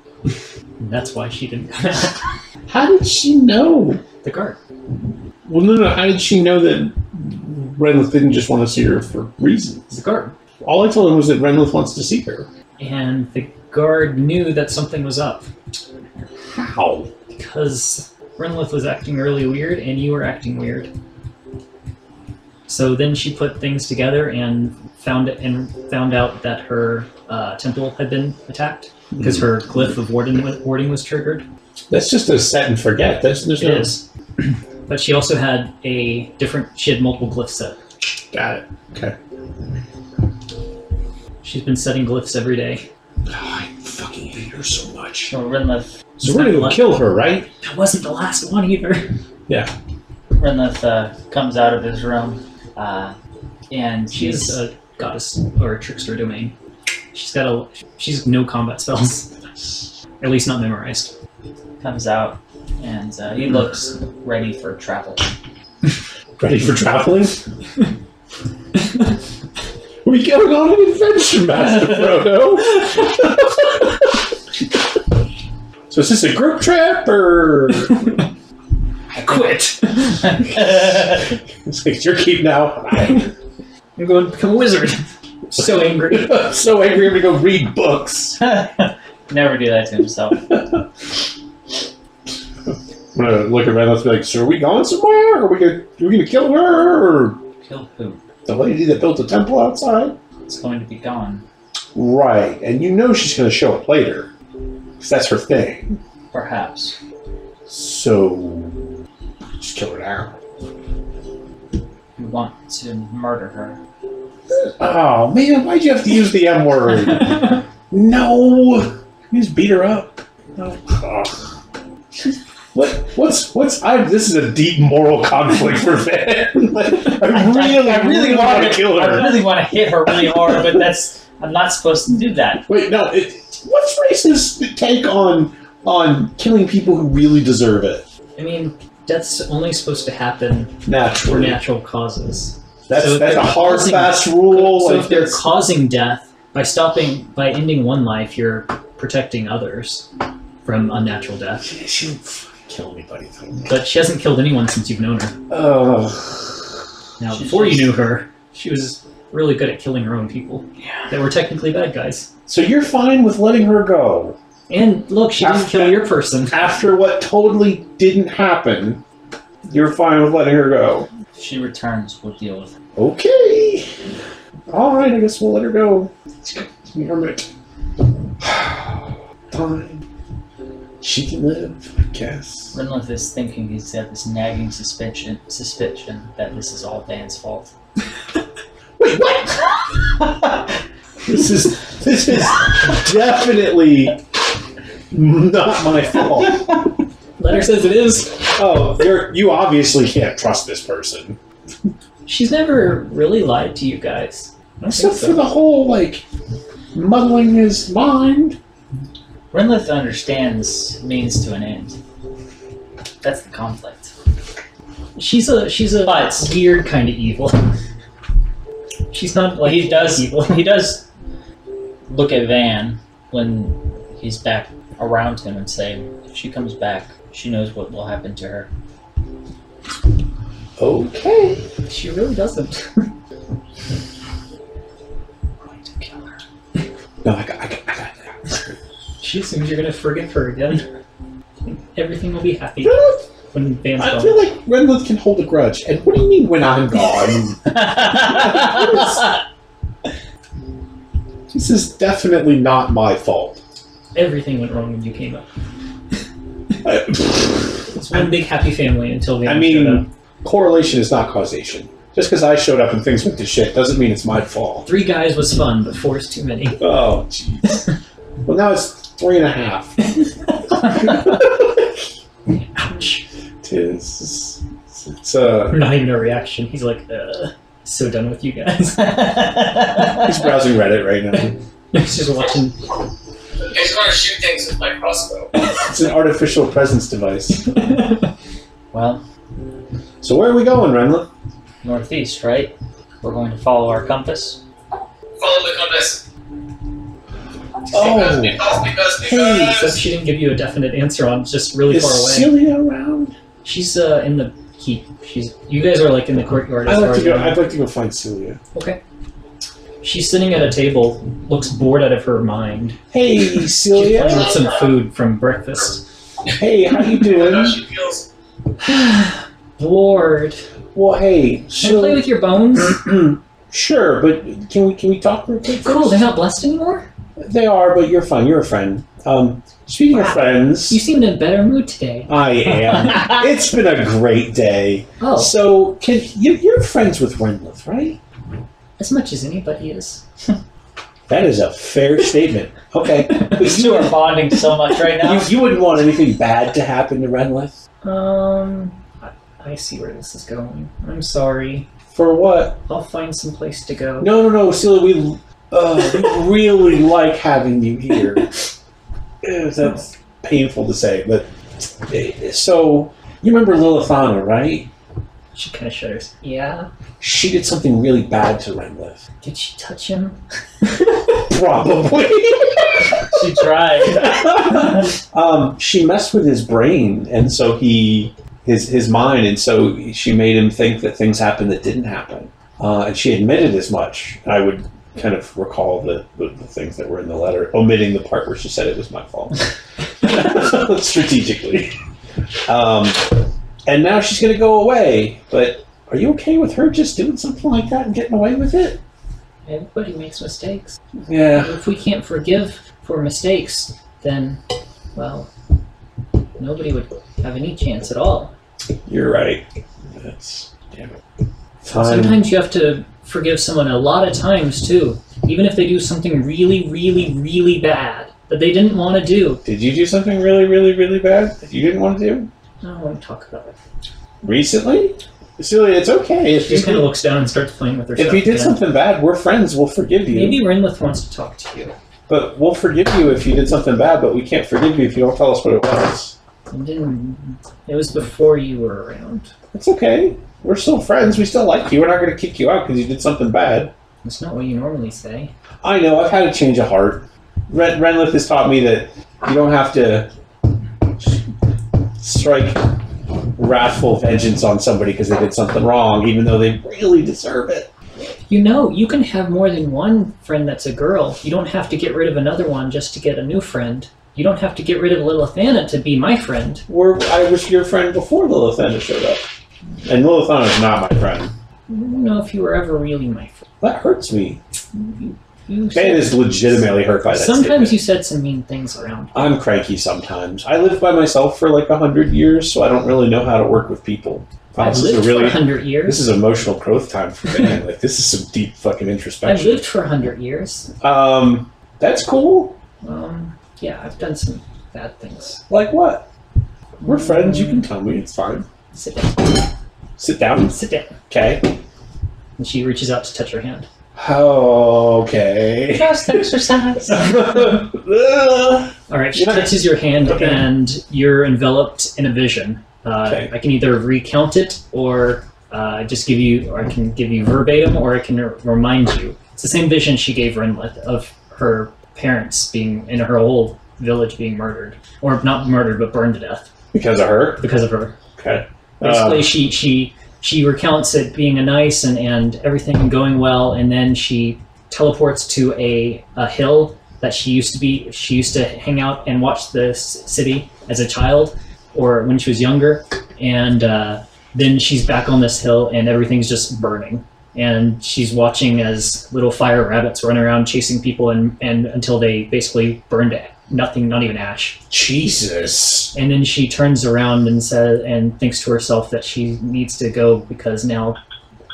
That's why she didn't. How did she know? the guard. Well, no, no. How did she know that Renlith didn't just want to see her for reasons? The guard. All I told him was that Renlith wants to see her. And the guard knew that something was up How? because Renlith was acting really weird, and you were acting weird. So then she put things together and found it and found out that her uh, temple had been attacked because her glyph of warden warding was triggered. That's just a set and forget. There's, there's It no. is. But she also had a different. She had multiple glyphs set. Got it. Okay. She's been setting glyphs every day. Oh, I fucking hate her so much. So Renlith So we're gonna go kill her, right? That wasn't the last one either. Yeah. Renlith uh, comes out of his room, uh, and She's she's a goddess or a trickster domain. She's got a. She's no combat spells. At least not memorized. comes out, and uh, he looks ready for travel. Ready for traveling? we going on an adventure, Master Frodo. so is this a group trip or I quit. it's like you're keeping out? I'm I'm going to become a wizard. so angry. so angry. I'm gonna go read books. Never do that to himself. I'm gonna look around and be like, "So are we going somewhere? Are we gonna are we gonna kill her or Kill who? the lady that built the temple outside?" It's going to be gone. Right, and you know she's gonna show up later, because that's her thing. Perhaps. So just kill her now. You want to murder her. Oh man, why'd you have to use the M word? no, you just beat her up. No. Ugh. What? What's? What's? I. This is a deep moral conflict for Van. Like, I really, I really want want to kill her. I really want to hit her really hard, but that's I'm not supposed to do that. Wait, no. It, what's racist take on on killing people who really deserve it? I mean, death's only supposed to happen for Naturally, natural causes. that's So if that's a they're hard causing- fast rule. so like if they're that's- causing death by stopping by ending one life, you're protecting others from unnatural death. she didn't fucking kill anybody. But she hasn't killed anyone since you've known her. Oh. Now, She's before you just- knew her, she was really good at killing her own people. Yeah. That were technically bad guys. So you're fine with letting her go And look, she didn't kill your person. after what totally didn't happen. You're fine with letting her go. If she returns, we'll deal with it. Okay. All right. I guess we'll let her go. Damn it. Fine. She can live, I guess. Renlith is thinking he's got this nagging suspicion suspicion that this is all Dan's fault. Wait, what? this is this is definitely not my fault. Letter says it is. Oh, you're you obviously can't trust this person. She's never really lied to you guys. I Except so. for the whole like muddling his mind. Renlith understands means to an end. That's the conflict. She's a she's a But- weird kind of evil. She's not like he does evil. he does look at Van when he's back around him and say, if she comes back, she knows what will happen to her. Okay. She really doesn't. No, I got, I got, I got, I got. She assumes you're gonna forgive her again. Everything will be happy when Van's I gone. feel like Renlith can hold a grudge. And what do you mean when I'm gone? this is definitely not my fault. Everything went wrong when you came up. It's one big happy family until Van I showed up. mean, correlation is not causation. Just because I showed up and things went to shit doesn't mean it's my fault. Three guys was fun, but four is too many. Oh, jeez. well, now it's three and a half. Ouch. Tis. It's, it's uh. Not even a reaction. He's like, uh, so done with you guys. He's browsing Reddit right now. He's just watching. I just want to shoot things with my crossbow. It's an artificial presence device. well, So where are we going, Renlith? northeast, right? We're going to follow our compass. Follow the compass. Oh. Because, because, because, Hey, Except she didn't give you a definite answer on just really Is far away. is Celia around? She's uh, in the keep. She's. You guys are like in the courtyard. I'd far like to as go. I know. I'd like to go find Celia. Okay. She's sitting at a table, looks bored out of her mind. Hey, She's Celia. playing with some food from breakfast. Hey, how you doing? she feels. bored. Well, hey. Can I So, play with your bones? sure, but can we can we talk real quick? cool. first? They're not blessed anymore. They are, but you're fine. You're a friend. Um, speaking of Wow. friends, You seemed in a better mood today. I am. it's been a great day. Oh, So, can you, you're friends with Renlith, right? As much as anybody is. That is a fair statement. Okay. These two are bonding so much right now. You, you wouldn't want anything bad to happen to Renlith? Um, I, I see where this is going. I'm sorry. For what? I'll find some place to go. No, no, no, Celia, we, uh, we really like having you here. That's painful to say, but eh, so you remember Lillithana, right? She kind of shudders. Yeah. She did something really bad to Renlith. Did she touch him? Probably. she tried. um, she messed with his brain, and so he his his mind, and so she made him think that things happened that didn't happen. Uh, and she admitted as much. I would kind of recall the, the, the things that were in the letter, omitting the part where she said it was my fault strategically. Um, and now she's going to go away. But are you okay with her just doing something like that and getting away with it? Everybody makes mistakes. Yeah. If we can't forgive for mistakes, then, well, nobody would have any chance at all. You're right. That's damn it. Sometimes you have to forgive someone a lot of times too, even if they do something really, really, really bad that they didn't want to do. Did you do something really, really, really bad that you didn't want to do I don't want to talk about it. recently? Celia, it's okay if She you just kind of looks down and starts playing with her if stuff you did again. something bad. We're friends. We'll forgive you. Maybe Renlith wants to talk to you. But we'll forgive you if you did something bad. But we can't forgive you if you don't tell us what it was. It didn't. It was before you were around. It's okay. We're still friends. We still like you. We're not going to kick you out because you did something bad. That's not what you normally say. I know. I've had a change of heart. Ren- Renlith has taught me that you don't have to strike wrathful vengeance on somebody because they did something wrong, even though they really deserve it. You know, you can have more than one friend that's a girl. You don't have to get rid of another one just to get a new friend. You don't have to get rid of Lillithana to be my friend. We're, I was your friend before Lillithana showed up. And Lillithana is not my friend. I don't know if you were ever really my friend. That hurts me. You Ben is legitimately hurt by that. sometimes statement. you said some mean things around. I'm cranky sometimes. I lived by myself for like a hundred years, so I don't really know how to work with people. Wow, I've this is a really for hundred years. this is emotional growth time for Ben. like this is some deep fucking introspection. I've lived for hundred years. Um, that's cool. Um, yeah, I've done some bad things. Like what? We're friends. You can tell me. It's fine. Sit down. Sit down. Sit down. Okay. And she reaches out to touch her hand. Okay. Just exercise. All right, she Yeah. touches your hand, Okay. and you're enveloped in a vision. Uh, Okay. I can either recount it, or uh, just give you, or I can give you verbatim, or I can r- remind you. It's the same vision she gave Renlith of her parents being in her whole village being murdered, or not murdered, but burned to death because of her. because of her. Okay. Basically, Um, she she she recounts it being a nice and, and everything going well, and then she teleports to a, a hill that she used to be. She used to hang out and watch the city as a child, or when she was younger, and uh, then she's back on this hill, and everything's just burning. And she's watching as little fire rabbits run around chasing people, and, and until they basically burn to nothing, not even ash. Jesus. And then she turns around and says and thinks to herself that she needs to go because now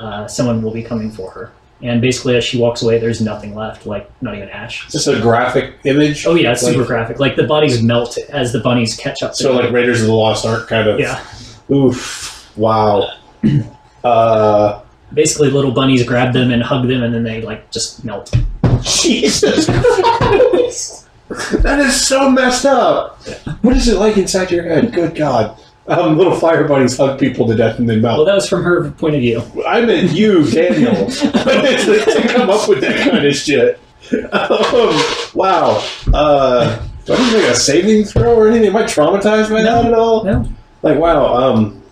uh, someone will be coming for her. And basically, as she walks away, there's nothing left, like not even ash. Is this a graphic image? Oh yeah, it's super graphic. Like the bodies melt as the bunnies catch up. So them. like Raiders of the Lost Ark kind of. yeah, Oof. Wow. Uh. basically, little bunnies grab them and hug them, and then they like just melt. Jesus Christ. That is so messed up. What is it like inside your head? Good God. Um, little fire bunnies hug people to death and then Well, that was from her point of view. I meant you, Daniel, to come up with that kind of shit. Um, wow. Uh, do I need to make a saving throw or anything? Am I traumatized by that at all? No. Like, wow. Um,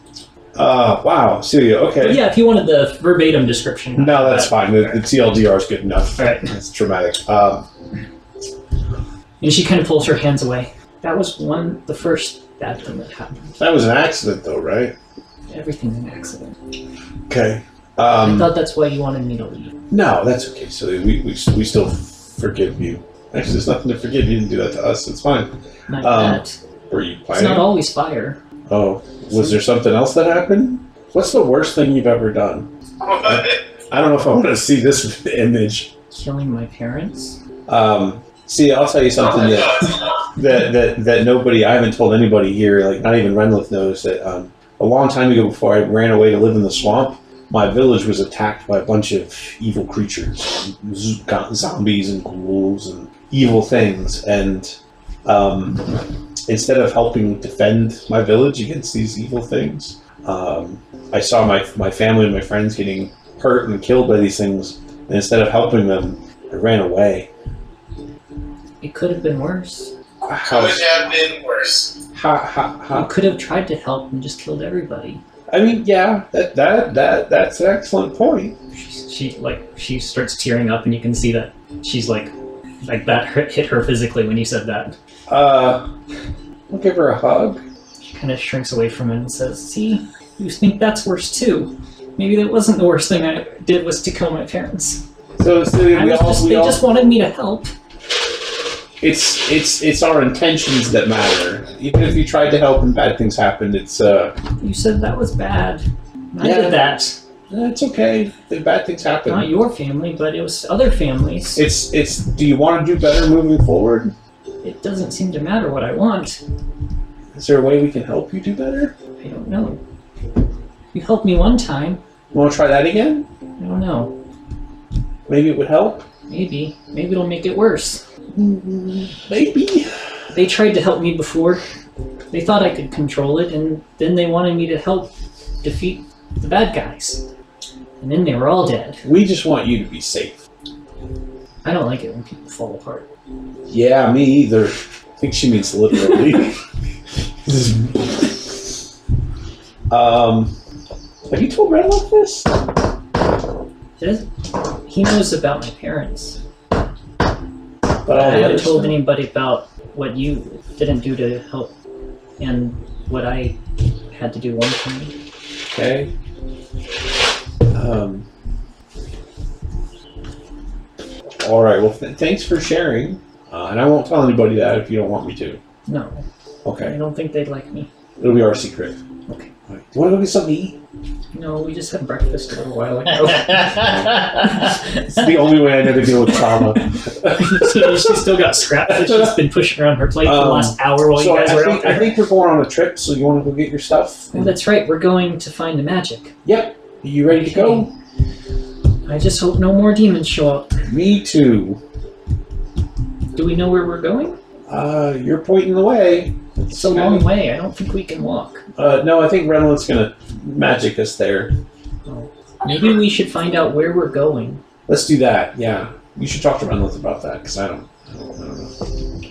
uh, wow. Celia, okay. But yeah, if you wanted the verbatim description. No, that's fine. The, the TLDR is good enough. All right. It's traumatic. Um, And she kind of pulls her hands away. That was one, the first bad thing that happened. that was an accident, though, right? Everything's an accident. Okay. I Um, thought that's why you wanted me to leave. no, that's okay. So we, we, we still forgive you. Actually, there's nothing to forgive. You didn't do that to us. It's fine. Not Um, that. Were you It's not always fire. oh, was there something else that happened? What's the worst thing you've ever done? I don't know if I want to see this image. Killing my parents. Um, see, I'll tell you something that, that, that, that nobody, I haven't told anybody here, like not even Renlith knows that um, a long time ago before I ran away to live in the swamp, my village was attacked by a bunch of evil creatures, z- zombies and ghouls and evil things. And um, instead of helping defend my village against these evil things, um, I saw my, my family and my friends getting hurt and killed by these things. And instead of helping them, I ran away. It could have been worse. How, Could have been worse. how, how, You could have tried to help and just killed everybody. I mean, yeah, that, that, that, that's an excellent point. She, she like she starts tearing up, and you can see that she's like like that hit hit her physically when you said that. Uh, I'll give her a hug. She kind of shrinks away from it and says, "See, you think that's worse too? Maybe that wasn't the worst thing I did was to kill my parents. So, so we all, just, we they all, just wanted me to help. It's, it's, it's our intentions that matter. Even if you tried to help and bad things happened, it's, uh, You said that was bad. I Yeah. did that. it's okay. The bad things happen. Not your family, but it was other families. It's, it's, do you want to do better moving forward? It doesn't seem to matter what I want. Is there a way we can help you do better? I don't know. You helped me one time. You want to try that again? I don't know. Maybe it would help? Maybe. Maybe it'll make it worse. Maybe. They tried to help me before. They thought I could control it, and then they wanted me to help defeat the bad guys. And then they were all dead. We just want you to be safe. I don't like it when people fall apart. Yeah, me either. I think she means literally. um, have you told Red Redlock this? Does- He knows about my parents. But I haven't told anybody about what you didn't do to help and what I had to do one time. Okay. Um. All right. Well, th- thanks for sharing. Uh, and I won't tell anybody that if you don't want me to. No, Okay. I don't think they'd like me. It'll be our secret. Okay. All right. Do you want to go get something to eat? No, we just had breakfast a little while ago. It's the only way I know to deal with trauma. she's still got scraps that she's been pushing around her plate for the Um, last hour while so you guys I were out think, I there. think you're going on a trip, so you want to go get your stuff? Oh, that's right. We're going to find the magic. Yep. Are you ready to go? I just hope no more demons show up. Me too. Do we know where we're going? Uh, you're pointing the way. It's a long way. I don't think we can walk. Uh, no, I think Renlith's gonna magic us there. Maybe we should find out where we're going. Let's do that. Yeah, you should talk to Renlith about that because I don't. I don't, I don't know.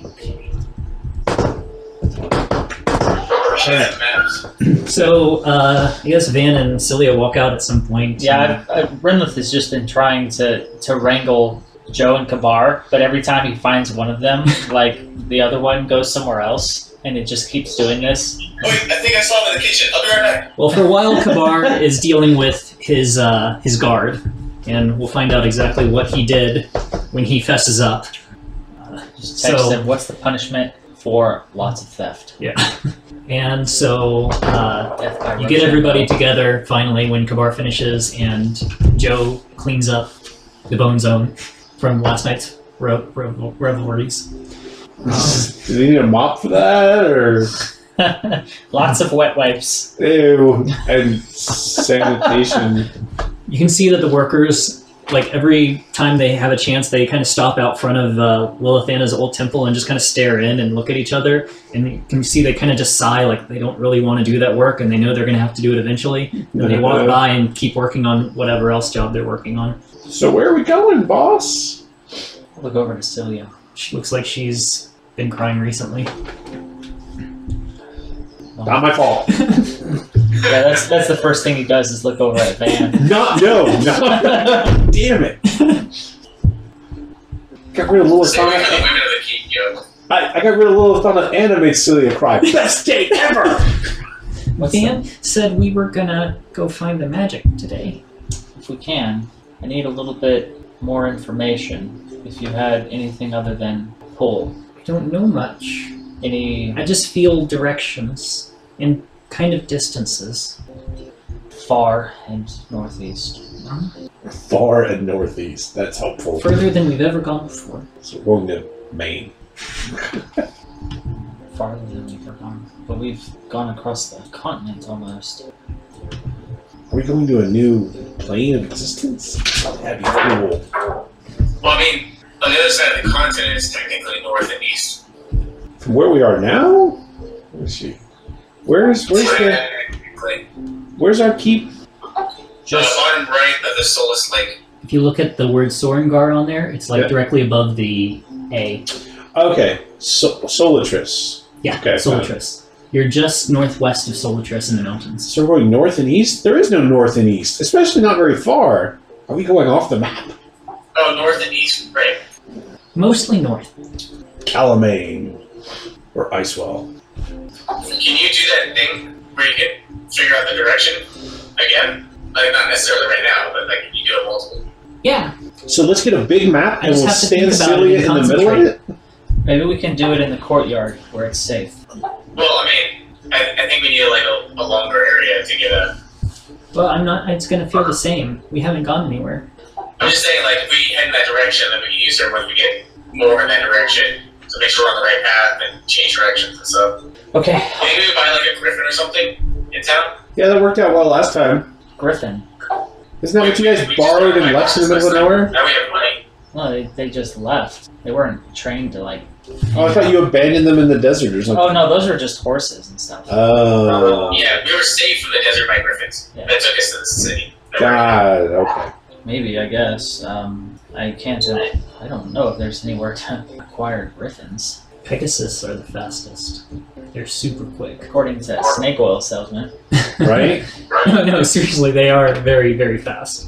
Shit, maps. So, uh, I guess Van and Celia walk out at some point. Yeah, I, I, Renlith has just been trying to, to wrangle Joe and Kabar, but every time he finds one of them, like the other one goes somewhere else, and it just keeps doing this. Wait, I think I saw him in the kitchen. I'll be right back. Well, for a while, Kabar is dealing with his uh, his guard, and we'll find out exactly what he did when he fesses up. Just text So- him, what's the punishment for lots of theft? Yeah. And so uh, you get everybody together finally when Kabar finishes, and Joe cleans up the bone zone from last night's rev- rev- revelries. Do they need a mop for that, or Lots of wet wipes. ew? And sanitation. You can see that the workers, like every time they have a chance, they kind of stop out front of uh, Lillithana's old temple and just kind of stare in and look at each other. And you can see they kind of just sigh, like they don't really want to do that work, and they know they're going to have to do it eventually. And they walk by and keep working on whatever else job they're working on. So where are we going, boss? Look over to Celia. She looks like she's been crying recently. Not my fault. Yeah, that's that's the first thing he does is look over at Van. Not no. no. Damn it. Got rid of Save it for the women of the keep, yo. I, I got rid of Lilith and I made Celia cry. Best day ever. What's Dan said we were gonna go find the magic today. If we can, I need a little bit more information. If you had anything other than pull, I don't know much. any I just feel directions and kind of distances. far and northeast. Uh-huh. Far and northeast. That's helpful. Further than we've ever gone before. So we're going to Maine. Farther than we've ever gone. But we've gone across the continent almost. Are we going to a new plane of existence? That'd be cool. Well, I mean, on the other side of the continent is technically north and east. From where we are now? Where is she? Where's where's the where's our keep? Just the bottom right of the Solus Lake. If you look at the word Sorengar on there, it's like Yeah. directly above the A. Okay, so, Solitris. Yeah, Okay, Solitris. You're just northwest of Solitris in the mountains. So we're going north and east. There is no north and east, especially not very far. Are we going off the map? Oh, north and east, right. Mostly north. Calamane or Icewell. Can you do that thing where you can figure out the direction again? Like, not necessarily right now, but like if you do it multiple. Yeah, So let's get a big map I and we'll stand think Celia in the middle of it. maybe we can do it in the courtyard where it's safe. Well, I mean, I, I think we need like a, a longer area to get a. well, I'm not. It's gonna feel the same. We haven't gone anywhere. I'm just saying, like, if we head in that direction, then we can use her when we get more in that direction to make sure we're on the right path and change directions and stuff. Okay, Maybe we buy like a griffin or something in town. Yeah, that worked out well last time. Griffin. Isn't that what you guys We borrowed buy and left in the middle of nowhere? Now we have money. Well, they, they just left. They weren't trained to like. Oh, I thought you abandoned them in the desert or something. Oh no, those are just horses and stuff. Oh, Yeah, we were saved from the desert by griffins. Yeah. That took us to the city. God. Okay. Maybe I guess. Um, I can't. I don't know if there's anywhere to acquire griffins. Pegasus are the fastest. They're super quick. According to that snake oil salesman. Right. No, no, seriously, they are very, very fast.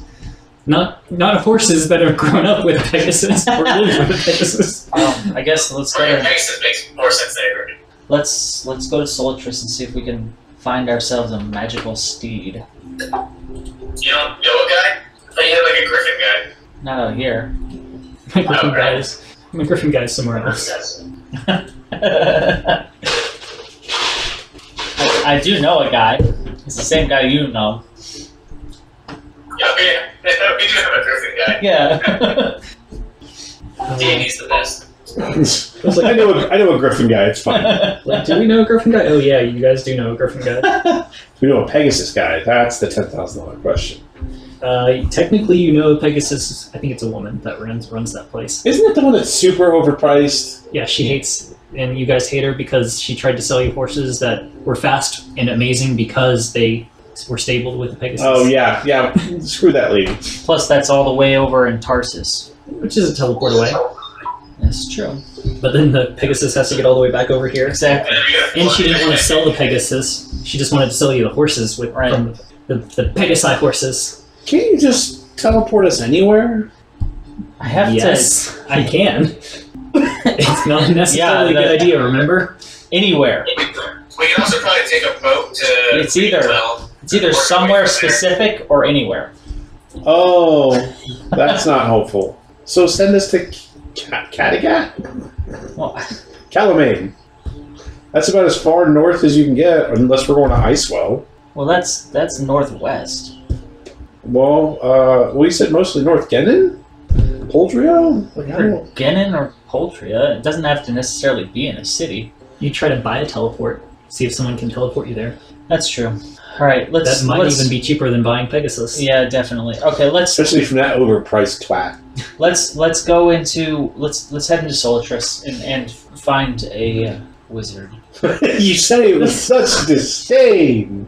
Not not horses that have grown up with Pegasus or lived with Pegasus. Um, I guess let's go. To, Pegasus makes more sense than a griffin. let's let's go to Solitris and see if we can find ourselves a magical steed. You don't know a guy? I thought you had like a griffin guy. Not out here. My griffin Oh, right. guys. My griffin guys somewhere else. I, I do know a guy. It's the same guy you know. Yeah, we, we do have a griffin guy. Yeah. D&D's the best. I was like, I know, a, I know a Griffin guy. It's fine. Like, do we know a griffin guy? Oh yeah, you guys do know a griffin guy. We know a Pegasus guy. That's the ten thousand dollar question. Uh, technically, you know Pegasus. I think it's a woman that runs runs that place. Isn't it the one that's super overpriced? Yeah, she hates, and you guys hate her because she tried to sell you horses that were fast and amazing because they were stabled with the Pegasus. Oh yeah, yeah. Screw that lady. Plus, that's all the way over in Tarsus. which is a teleport away. That's true. But then the Pegasus has to get all the way back over here. Exactly. And, then we got And she didn't want to sell the Pegasus. She just wanted to sell you the horses with Right. from the, the, the Pegasi horses. Can't you just teleport us anywhere? I have yes, I can. it's not necessarily Yeah, a good idea. Remember? anywhere. We, we can also probably take a boat to. It's either- Well, It's either somewhere specific or anywhere. Oh, that's not helpful. So send us to Cat- Kattegat? Well, Calamane. That's about as far north as you can get, unless we're going to Icewell. well, that's that's northwest. Well, uh, we said mostly North Genin? Poultrio? Like, I don't- Genin or Poltria. It doesn't have to necessarily be in a city. You try to buy a teleport. See if someone can teleport you there. That's true. All right, let's. That might let's even be cheaper than buying Pegasus. Yeah, definitely. Okay, let's Especially from that overpriced twat. let's let's go into let's let's head into Solitris and and find a uh, wizard. you say it with such disdain.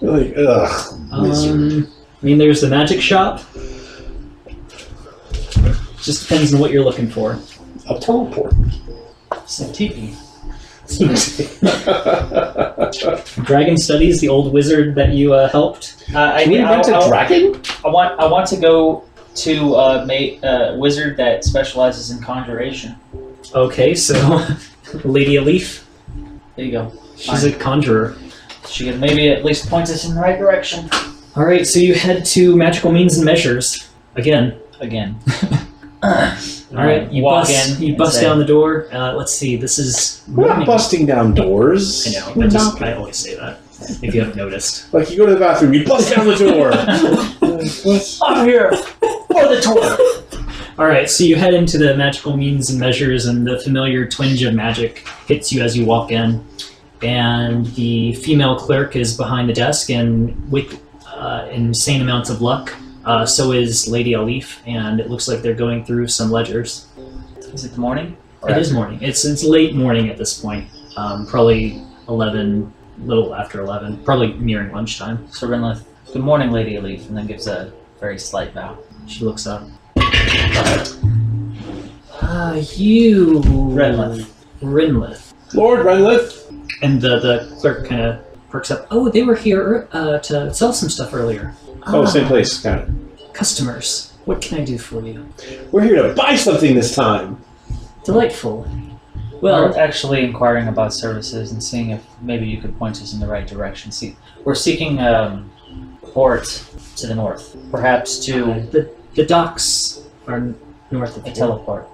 You're like, ugh. wizard. Um, I mean, there's the magic shop. Just depends on what you're looking for. A teleport. Some teepee. Dragon Studies, the old wizard that you uh, helped. Uh, I, Can we I, rent a I, dragon? I want I want to go to uh, ma- uh, wizard that specializes in conjuration. Okay, so Lady Leaf. There you go. she's a conjurer. She could maybe at least point us in the right direction. All right, so you head to Magical Means and Measures again. Again. All right, you walk bust, in. you and bust say, down the door. Uh, let's see, this is We're not morning. busting down doors. I know, We're I just knocking. I always say that. If you haven't noticed. Like you go to the bathroom, you bust down the door. What? I'm here for the tour. All right, so you head into the magical means and measures, and the familiar twinge of magic hits you as you walk in. And the female clerk is behind the desk, and with uh, insane amounts of luck, uh, so is Lady Alif, and it looks like they're going through some ledgers. Is it the morning? It is morning. It's it's late morning at this point. Um, probably eleven, little after eleven, probably nearing lunchtime. So Renlith, good morning, Lady Elif, and then gives a very slight bow. She looks up. Ah, you, Renlith. Renlith. Lord Renlith. And the, the clerk kind of perks up. Oh, they were here uh, to sell some stuff earlier. Oh, Ah, same place. Got it. Customers. What can I do for you? We're here to buy something this time. Delightful. Well, Well, actually inquiring about services and seeing if maybe you could point us in the right direction. See, we're seeking um, port to the north, perhaps to the, the docks are north of a here. teleport.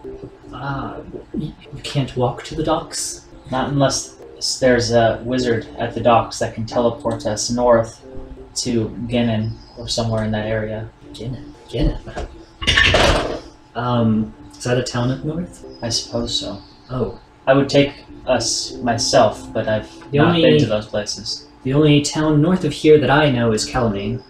Ah, y- you can't walk to the docks? Not unless there's a wizard at the docks that can teleport us north to Genin or somewhere in that area. Ginnin. Ginnin. Um, is that a town up north? I suppose so. Oh, I would take us myself, but I've The not only- been to those places. the only town north of here that I know is Calamane.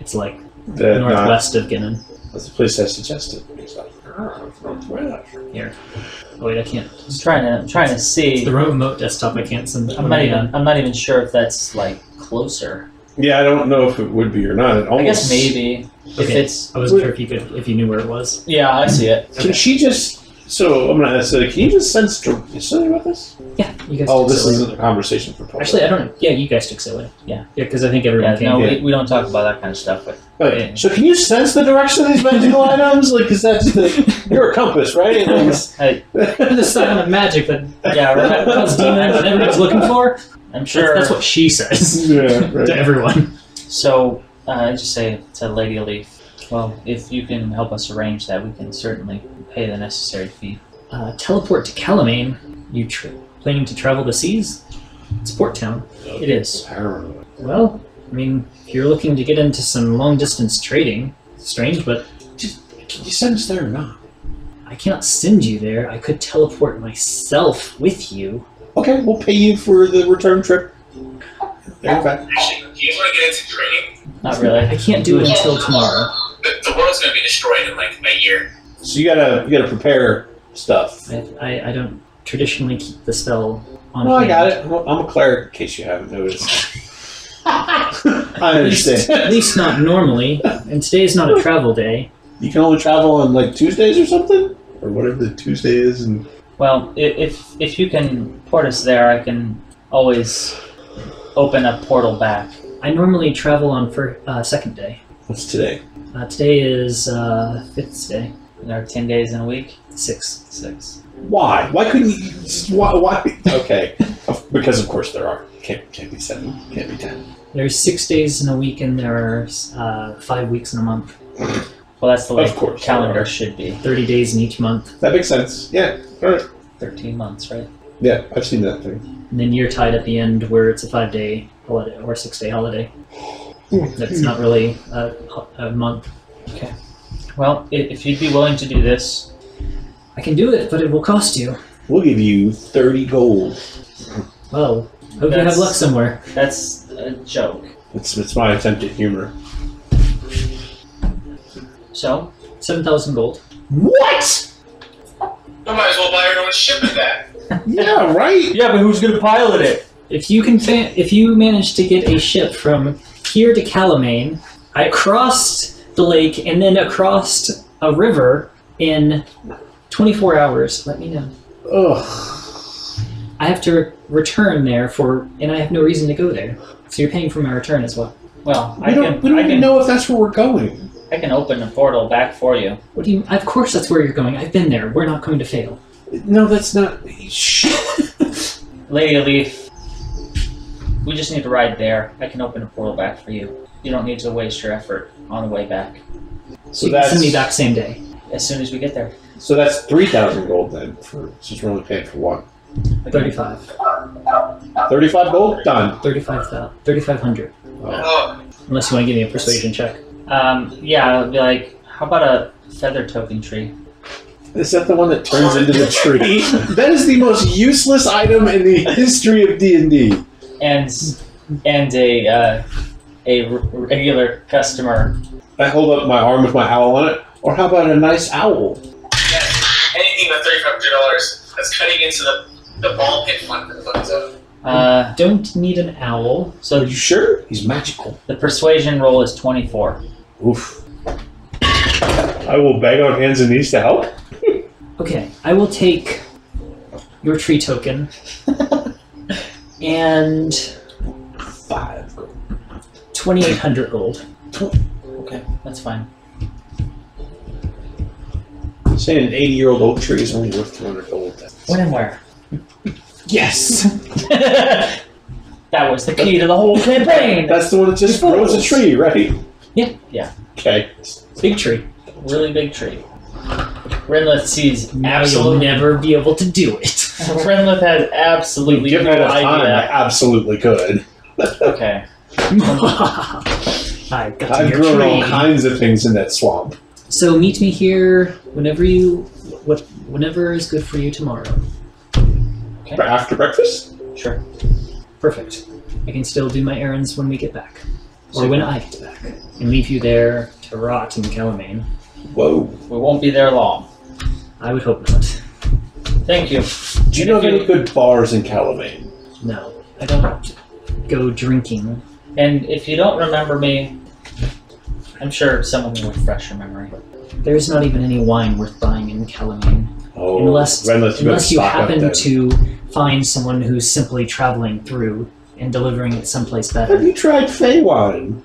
It's like The, not, northwest of Ginnin. that's the place I suggested. It's like, "Ah, northwest." Oh wait, I can't. I'm trying to I'm trying to It's see. the remote desktop. I can't send. I'm not even I'm not even sure if that's like closer. Yeah, I don't know if it would be or not. It I almost, guess maybe if Okay. it's I wasn't sure if you could, if you knew where it was. yeah I see it. Can she just? So I'm gonna ask. uh, Can you just sense? dr- You something about this? Yeah, you guys. Oh, took this Zoe. isn't a conversation for public. Actually, I don't. Yeah, you guys took Zoe. Yeah. Yeah, because I think everyone Yeah, came. no, yeah. we, we don't talk about that kind of stuff. But Okay, so can you sense the direction of these magical items? Like, cause that's the you're a compass, right? hey, the sign of magic that yeah, right. those demons and everyone's looking for. I'm That's, sure. that's what she says yeah, right. to everyone. So Uh, I just say to Lady Leaf, well, if you can help us arrange that, we can certainly pay the necessary fee. Uh, teleport to Calamane. You tr- planning to travel the seas? It's port town. It is. Well, I mean, if you're looking to get into some long distance trading, strange, but Can you send us there or not? I cannot send you there. I could teleport myself with you. Okay, we'll pay you for the return trip. Okay. Actually, do you want to get into trading? Not really. I can't do it until tomorrow. The, the world's going to be destroyed in like a year. So you gotta you gotta prepare stuff. I, I, I don't traditionally keep the spell on No, I got it. I'm a- I'm a cleric, in case you haven't noticed. I At least, at least not normally. And today is not a travel day. You can only travel on like Tuesdays or something, or whatever the Tuesday is. And Well, i- if if you can port us there, I can always open a portal back. I normally travel on for uh, second day. what's today? Uh, today is uh, fifth day, There are ten days in a week. six. Six. Why? Why couldn't you? Why? why? Okay, because of course there are. Can't can't be seven. Can't be ten. There's six days in a week, and there are uh, five weeks in a month. Well, that's the way Of course. calendar should be. Thirty days in each month, That makes sense. Yeah. All right. Thirteen months, right? Yeah, I've seen that thing. and then you're tied at the end where it's a five-day holiday or six-day holiday. That's not really a, a month. Okay. Well, i- if you'd be willing to do this, I can do it, but it will cost you. We'll give you thirty gold. Well, hope you have That's- luck somewhere. that's a joke. It's it's my attempt at humor. So, Seven thousand gold. What? I might as well buy our own ship with that. Yeah, right. yeah, but who's gonna pilot it? If you can, fa- if you manage to get a ship from here to Calamane, crossed the lake, and then across a river in 24 hours, let me know. Ugh. I have to re- return there for, and I have no reason to go there. So you're paying for my return as well. Well, We I don't, can we don't I even can know if that's where we're going. I can open a portal back for you. What do you? Of course, that's where you're going. I've been there. We're not going to fail. No, that's not. Shh. Lady Leaf, we just need to ride there. I can open a portal back for you. You don't need to waste your effort on the way back. So you can that's send me back same day. As soon as we get there. so that's three thousand gold then. For since we're only paying for one. 35. Thirty-five gold done. 35,000. 3,500. Oh, Unless you want to give me a persuasion check. Um, yeah, I'll be like, how about a feather token tree? Is that the one that turns into the tree? that is the most useless item in the history of D and D. And and a uh, a r- regular customer. I hold up my arm with my owl on it. Or how about a nice owl? yes. Anything but thirty-five hundred dollars. That's cutting into the the ball pit fund that the book is of. Uh, Don't need an owl. Are so you sure? He's magical. the persuasion roll is twenty four. Oof. I will beg on hands and knees to help. Okay, I will take your tree token and Five gold. 2,800 gold. Okay, that's fine. Saying an eighty-year-old oak tree is only worth two hundred gold. That's- When and where? Yes. that was the key to the whole campaign. That's the one that just grows a tree, right? Yeah. Yeah. Okay. Big tree. really big tree. Renlith sees Now you'll absolutely. never be able to do it. Renlith has absolutely Given no it a time, I idea. absolutely could. Okay. I got to I've your grown tree. all kinds of things in that swamp. So meet me here whenever you, what, whenever is good for you tomorrow. But after breakfast? Sure. Perfect. I can still do my errands when we get back, or when I get back, and leave you there to rot in Calamane. Whoa. We won't be there long. I would hope not. Thank you. Do you know of any good bars in Calamane? No, I don't go drinking. And if you don't remember me, I'm sure someone will refresh your memory. There's not even any wine worth buying in Calamane, Oh, unless Renlith, you unless you better stock up happen to find someone who's simply traveling through and delivering it someplace better. Have you tried Fey wine?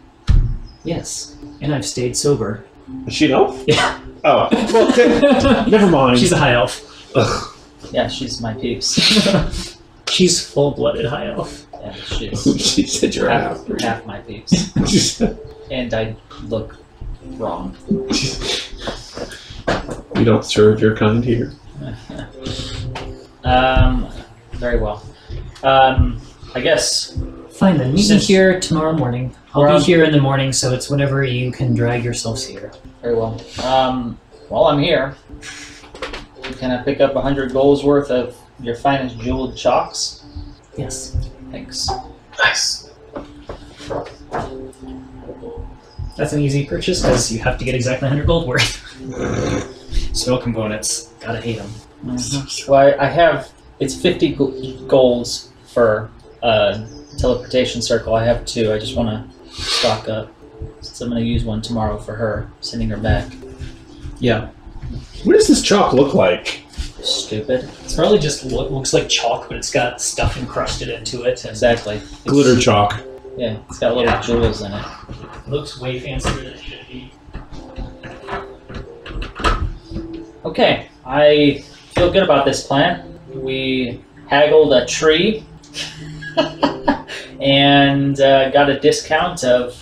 Yes, and I've stayed sober. Is she an elf? Yeah. Oh, well, never mind. She's a high elf. Ugh. Yeah, she's my peeps. She's full-blooded high elf. Yeah, she's she said you're half, half. half my peeps. and I look wrong. We don't serve your kind here. um, very well. Um, I guess Fine then. Meet me Since- here tomorrow morning. I'll We're be on- here in the morning, so it's whenever you can drag yourselves here. very well. Um, while I'm here, can I pick up a hundred goals worth of your finest jeweled chalks? Yes. Thanks. Nice. That's an easy purchase because you have to get exactly 100 gold worth. Spell components. Gotta hate them. Mm-hmm. Well, I, I have it's fifty golds for uh, teleportation circle. I have two. I just want to stock up since I'm going to use one tomorrow for her, sending her back. Yeah. What does this chalk look like? Stupid. It's probably just lo- looks like chalk, but it's got stuff encrusted into it and Exactly. It's- Glitter chalk. Yeah, it's got little Yeah. jewels in it. looks way fancier than it should be. Okay, I feel good about this plan. We haggled a tree and uh, got a discount of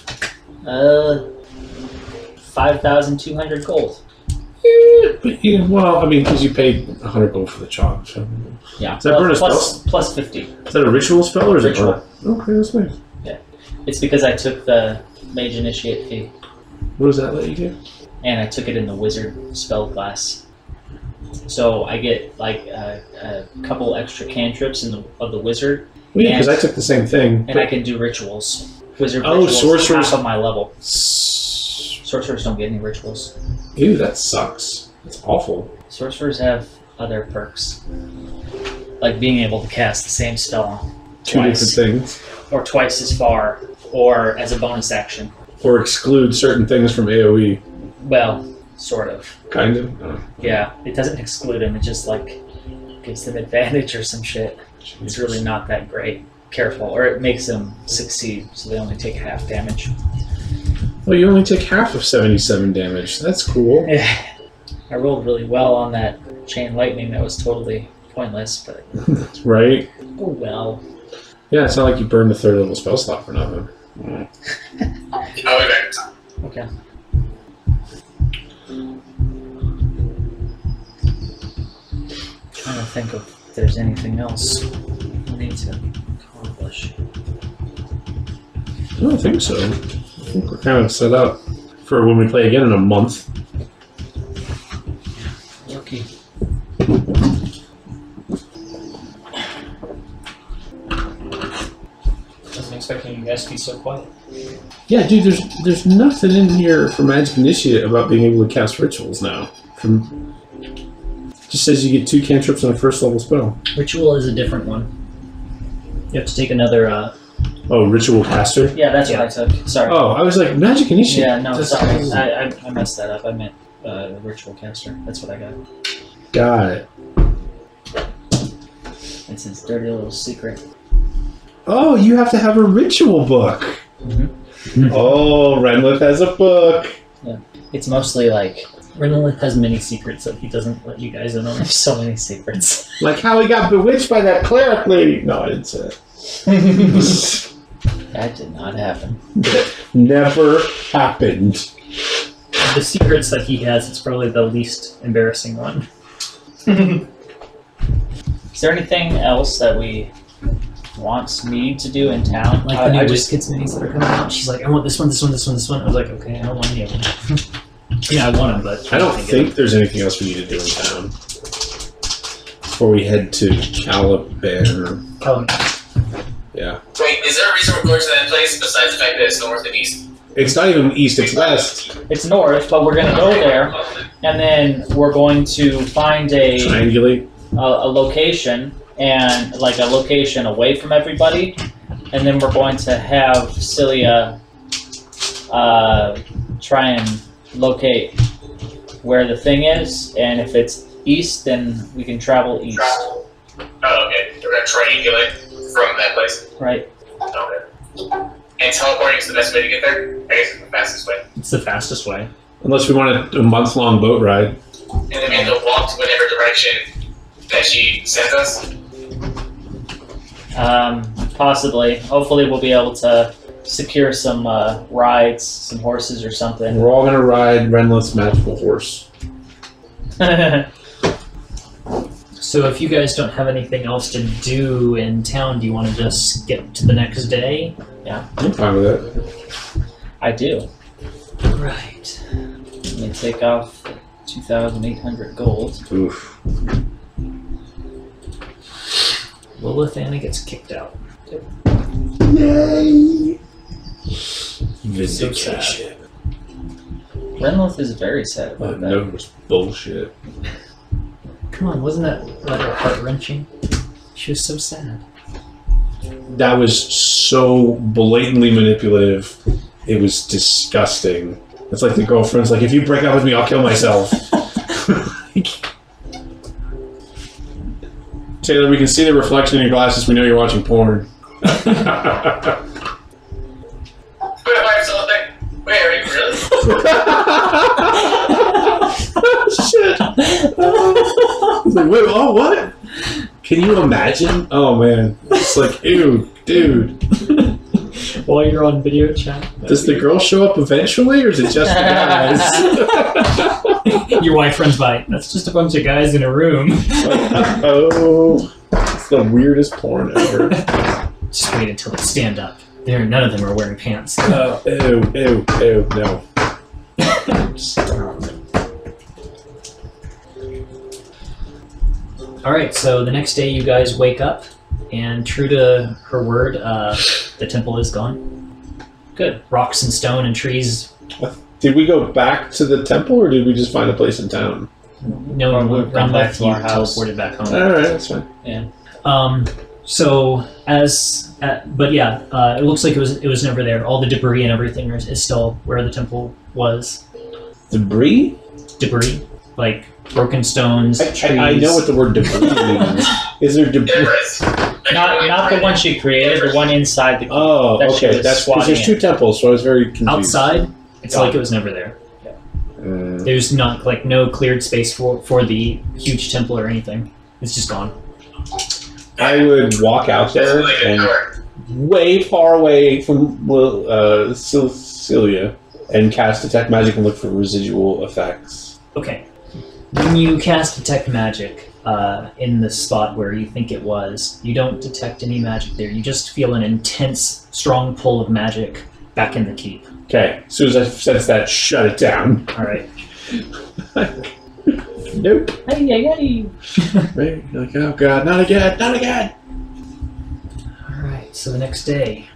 uh, 5,200 gold. Yeah, but yeah, well, I mean, because you paid 100 gold for the chalk. So. Yeah, Does that burn a plus, plus 50. Is that a ritual spell or is Ritual. it? Okay, that's nice. It's because I took the Magic Initiate feat What does that let you do? and I took it in the Wizard spell class. So I get like a, a couple extra cantrips in the, of the Wizard Well, yeah, because I took the same thing. and I can do rituals. Wizard Oh, rituals sorcerers- half of my level. Sorcerers don't get any rituals. Ew, that sucks. That's awful. Sorcerers have other perks, like being able to cast the same spell Two twice, different things. or twice as far, or as a bonus action. Or exclude certain things from AoE. Well, sort of. Kind of. Oh, Yeah, it doesn't exclude them. It just like gives them advantage or some shit. It's really not that great. Careful, or it makes them succeed, so they only take half damage. Well, you only take half of 77 damage. That's cool. I rolled really well on that chain lightning. That was totally pointless, but right? oh well. Yeah, it's not like you burned a third level spell slot for nothing. I'll be back. Okay. Trying to think of if there's anything else we need to accomplish. I don't think so. I think we're kind of set up for when we play again in a month. Lucky. Wasn't expecting you guys to be so quiet. Yeah, dude, there's there's nothing in here for Magic Initiate about being able to cast rituals now. From just says you get two cantrips on a first level spell. Ritual is a different one. You have to take another. Uh, Oh, ritual caster. Yeah, that's what I took. Sorry. Oh, I was like Magic Initiate. yeah, no, Just- sorry. I, I, I messed that up. I meant uh, ritual caster. That's what I got. Got it. It's his dirty little secret. Oh, you have to have a ritual book. Mhm. Oh, Renlith has a book. It's mostly like Renlith has many secrets that he doesn't let you guys in on. there's so many secrets. Like how he got bewitched by that cleric lady. No, I didn't say it. that did not happen. Never happened. The secrets that he has, it's probably the least embarrassing one. Is there anything else that we want me to do in town? Like I, the new I Whiz just Kids minis that are coming out. She's like, I want this one, this one, this one, this one. I was like, okay, I don't want any of them. yeah, I want them, but I don't can't think there's anything else we need to do in town before we head to Caliban. them. Call them. Yeah, Wait, is there a reason we're going to that place besides the fact that it's north and east? it's not even east; it's west. it's north, but we're gonna go there, and then we're going to find a Triangulate. a, a location and like a location away from everybody, and then we're going to have Celia uh, try and locate where the thing is, and if it's east, then we can travel east, Travel. Oh, okay. We're gonna triangulate from that place. right? Okay. And teleporting is the best way to get there? I guess it's the fastest way. It's the fastest way. Unless we want a, a month-long boat ride. And then we have to walk to whatever direction that she sends us. Um, possibly. Hopefully, we'll be able to secure some uh, rides, some horses or something. we're all gonna ride Renlith's magical horse. So if you guys don't have anything else to do in town, do you want to just get to the next day? Yeah. I'm fine with it. I do. Right. Let me take off 2,800 gold. Oof. Lillithana gets kicked out. Yay! Vindication. Renlith is very sad about That that. note was bullshit. Come on, wasn't that rather heart wrenching? She was so sad. That was so blatantly manipulative. It was disgusting. It's like the girlfriend's like, if you break up with me, I'll kill myself. Taylor, we can see the reflection in your glasses. We know you're watching porn. Wait, why something? Wait, are you really? Oh, shit. He's like, wait, oh, what? Can you imagine? Oh, man. It's like, ew, dude. While you're on video chat. Does the girl show up eventually, or is it just the guys? Your wife runs by. That's just a bunch of guys in a room. oh, it's the weirdest porn ever. Just wait until they stand up. There, none of them are wearing pants. Oh, ew, ew, ew, no. All right, so the next day you guys wake up, and true to her word, uh, the temple is gone. Good. Rocks and stone and trees. Did we go back to the temple, or did we just find a place in town? No we've gone run back back to you our house. teleported back home. All right, that's fine. Um, so as uh, but yeah, uh, it looks like it was it was never there. All the debris and everything is, is still where the temple was. Debris? Debris, like broken stones, I, trees. I, I know what the word debris means. Is there debris? Not not the one she created, the one inside the. Oh, That shit okay. was That's why. there's two temples, so I was very confused. outside. It's Got like it was never there. Mm. There's not like no cleared space for for the huge temple or anything. It's just gone. I would walk out there and way far away from uh, Cecilia and cast detect magic and look for residual effects. Okay. When you cast detect magic uh, in the spot where you think it was, you don't detect any magic there. You just feel an intense, strong pull of magic back in the keep. Okay, as soon as I sense that, shut it down. All right. Nope. Hey, hey, hey. Right? Like, oh god, not again, not again. All right. So the next day,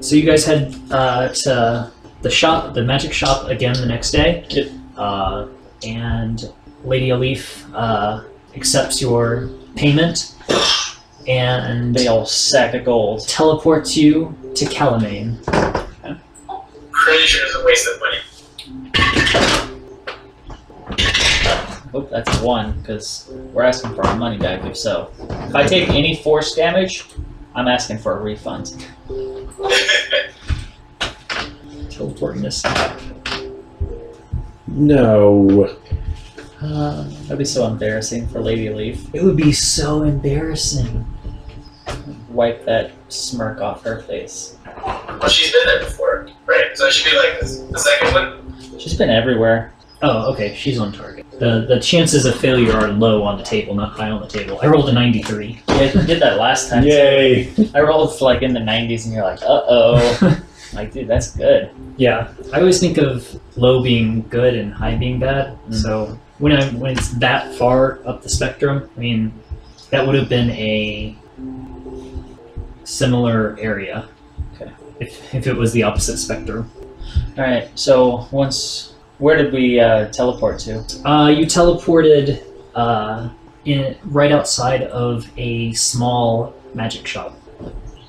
so you guys head uh, to the shop, the magic shop again the next day. Yep. Uh, and Lady Alif uh, accepts your payment and Big old sack of gold. teleports you to Calamane. Pretty sure it's a waste of money. Oh, that's a one, because we're asking for our money back if so. If I take any force damage, I'm asking for a refund. Teleporting this. No. Uh, That'd be so embarrassing for Lady Leaf. it would be so embarrassing. Wipe that smirk off her face. well, she's been there before, right? So it should be like this. The second one. She's been everywhere. Oh, okay, she's on target. The the chances of failure are low on the table, not high on the table. I rolled a 93. Yeah, you did that last time. Yay. I rolled like in the 90s, and you're like, uh oh. like, dude, that's good. Yeah, I always think of low being good and high being bad. Mm. So when I when it's that far up the spectrum, I mean, that would have been a similar area. Okay. If if it was the opposite spectrum. All right, so once, where did we uh, teleport to? Uh, you teleported uh, in right outside of a small magic shop.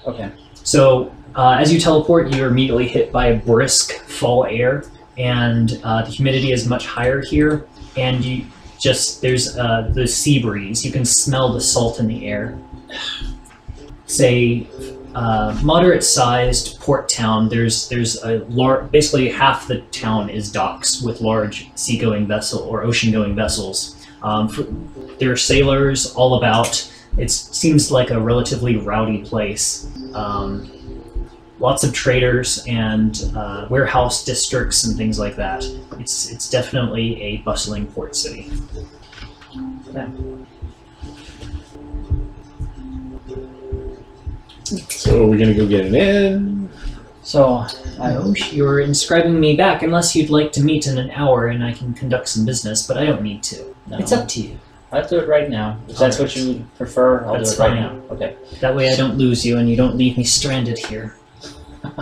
Okay. So uh, as you teleport, you're immediately hit by a brisk fall air, and uh, the humidity is much higher here. And you just there's uh, the sea breeze. You can smell the salt in the air. Say uh, moderate-sized port town. There's there's a large. Basically, half the town is docks with large seagoing vessel or ocean-going vessels. Um, for, there are sailors all about. It seems like a relatively rowdy place. Um, lots of traders and uh, warehouse districts and things like that. It's it's definitely a bustling port city. Yeah. So are we gonna go get an inn? So I No, you're inscribing me back unless you'd like to meet in an hour and I can conduct some business, but I don't need to. no, It's up to you. I'll do it right now. If that's what you prefer, I'll That's do it right fine. now. Okay. That way I don't lose you and you don't leave me stranded here.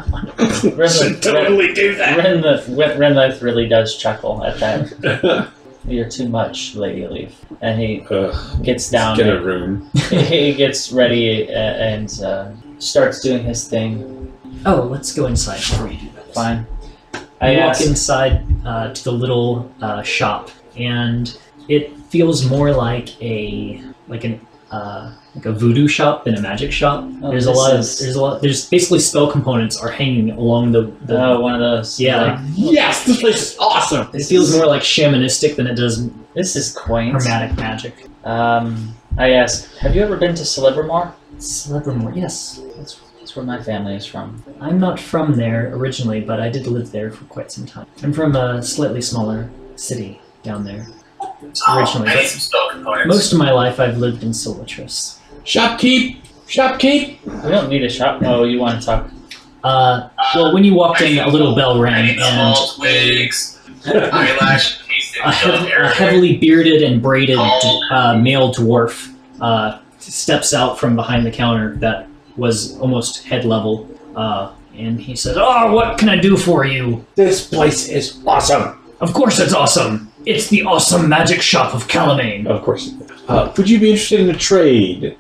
Renlith, totally do that. Renlith, Renlith really does chuckle at that. You're too much, Lady Leaf. And he Ugh, gets down. get a room. he gets ready uh, and uh, starts doing his thing. Oh, let's go inside before you do that. Fine. You I walk inside uh, to the little uh, shop, and it feels more like a like an uh, like a voodoo shop than a magic shop. Oh, there's a this lot of is- there's a lot there's basically spell components are hanging along the, the oh, one of those. Yeah. like, Yes, this place is awesome. it feels more like shamanistic than it does this is quaint. hermetic magic. Um, I ask, have you ever been to Celebremore? Celebremore, yes. That's, that's where my family is from. I'm not from there originally, but I did live there for quite some time. I'm from a slightly smaller city down there. Oh, Originally, I need but some spell most of my life I've lived in Solitris. Shopkeep, shopkeep. We don't need a shop. Oh, you want to talk? Uh, well, when you walked in, a little bell rang, and Small twigs, eyelash, a, heav- a heavily bearded and braided uh, male dwarf uh, steps out from behind the counter that was almost head level, uh, and he says, "Oh, what can I do for you?" This place is awesome. Of course, it's awesome. It's the awesome magic shop of Calamane. Of course. Uh, would you be interested in a trade?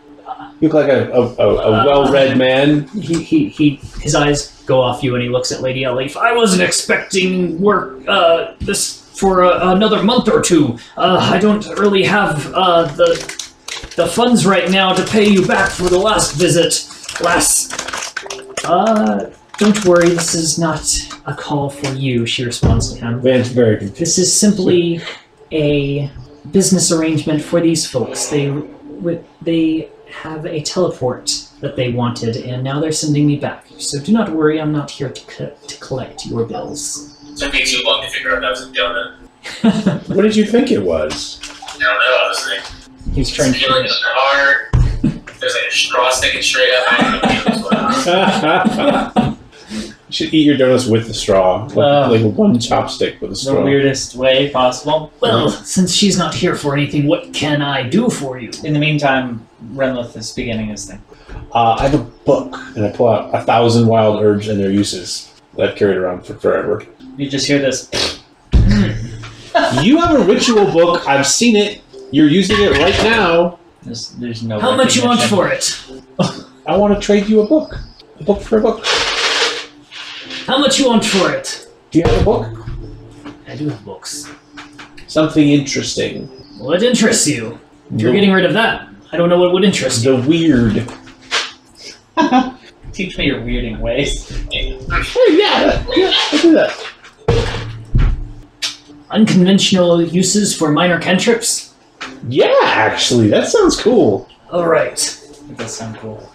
You look like a, a, a, a well-read man. He, he, he, his eyes go off you, and he looks at Lady Elif. I wasn't expecting work uh, this for uh, another month or two. Uh, I don't really have uh, the the funds right now to pay you back for the last visit. Last. Uh, don't worry. This is not a call for you. She responds to him. Man's very confused. This is simply a business arrangement for these folks. They they have a teleport that they wanted, and now they're sending me back. So do not worry. I'm not here to co- to collect your bills. Took me too long to figure out that was a donut. What did you think it was? I don't know. I was like, He's trying feeling in to. the heart. There's like a straw sticking straight up. I don't know what's going on. you should eat your donuts with the straw, like, Uh, like one chopstick with a The straw. The weirdest way possible. Well, since she's not here for anything, what can I do for you? In the meantime, Renlith is beginning his thing. Uh, I have a book, and I pull out a thousand wild herbs and their uses that I've carried around for forever. You just hear this. you have a ritual book. I've seen it. You're using it right now. There's, there's no. How much you want for it? I want to trade you a book. A book for a book. How much you want for it? Do you have a book? I do have books. Something interesting. What interests you? You're The- getting rid of that, I don't know what would interest you. the weird. Teach me your weirding ways. Hey, yeah, yeah, I do that. Unconventional uses for minor cantrips? Yeah, actually, that sounds cool. Alright. That does sound cool.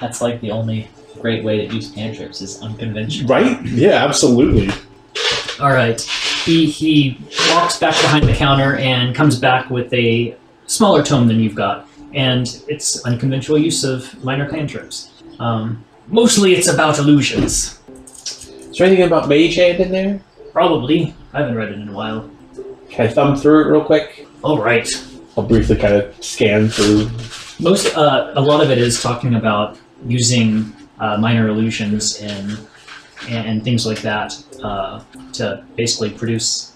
That's like the only great way to use cantrips is unconventional. Right? Yeah, absolutely. Alright. He he walks back behind the counter and comes back with a smaller tome than you've got. And it's unconventional use of minor cantrips. Um, mostly it's about illusions. Is there anything about Mage Hand in there? Probably. I haven't read it in a while. Can I thumb through it real quick? Alright. I'll briefly kind of scan through. Most uh, a lot of it is talking about using uh, minor illusions and, and and things like that uh, to basically produce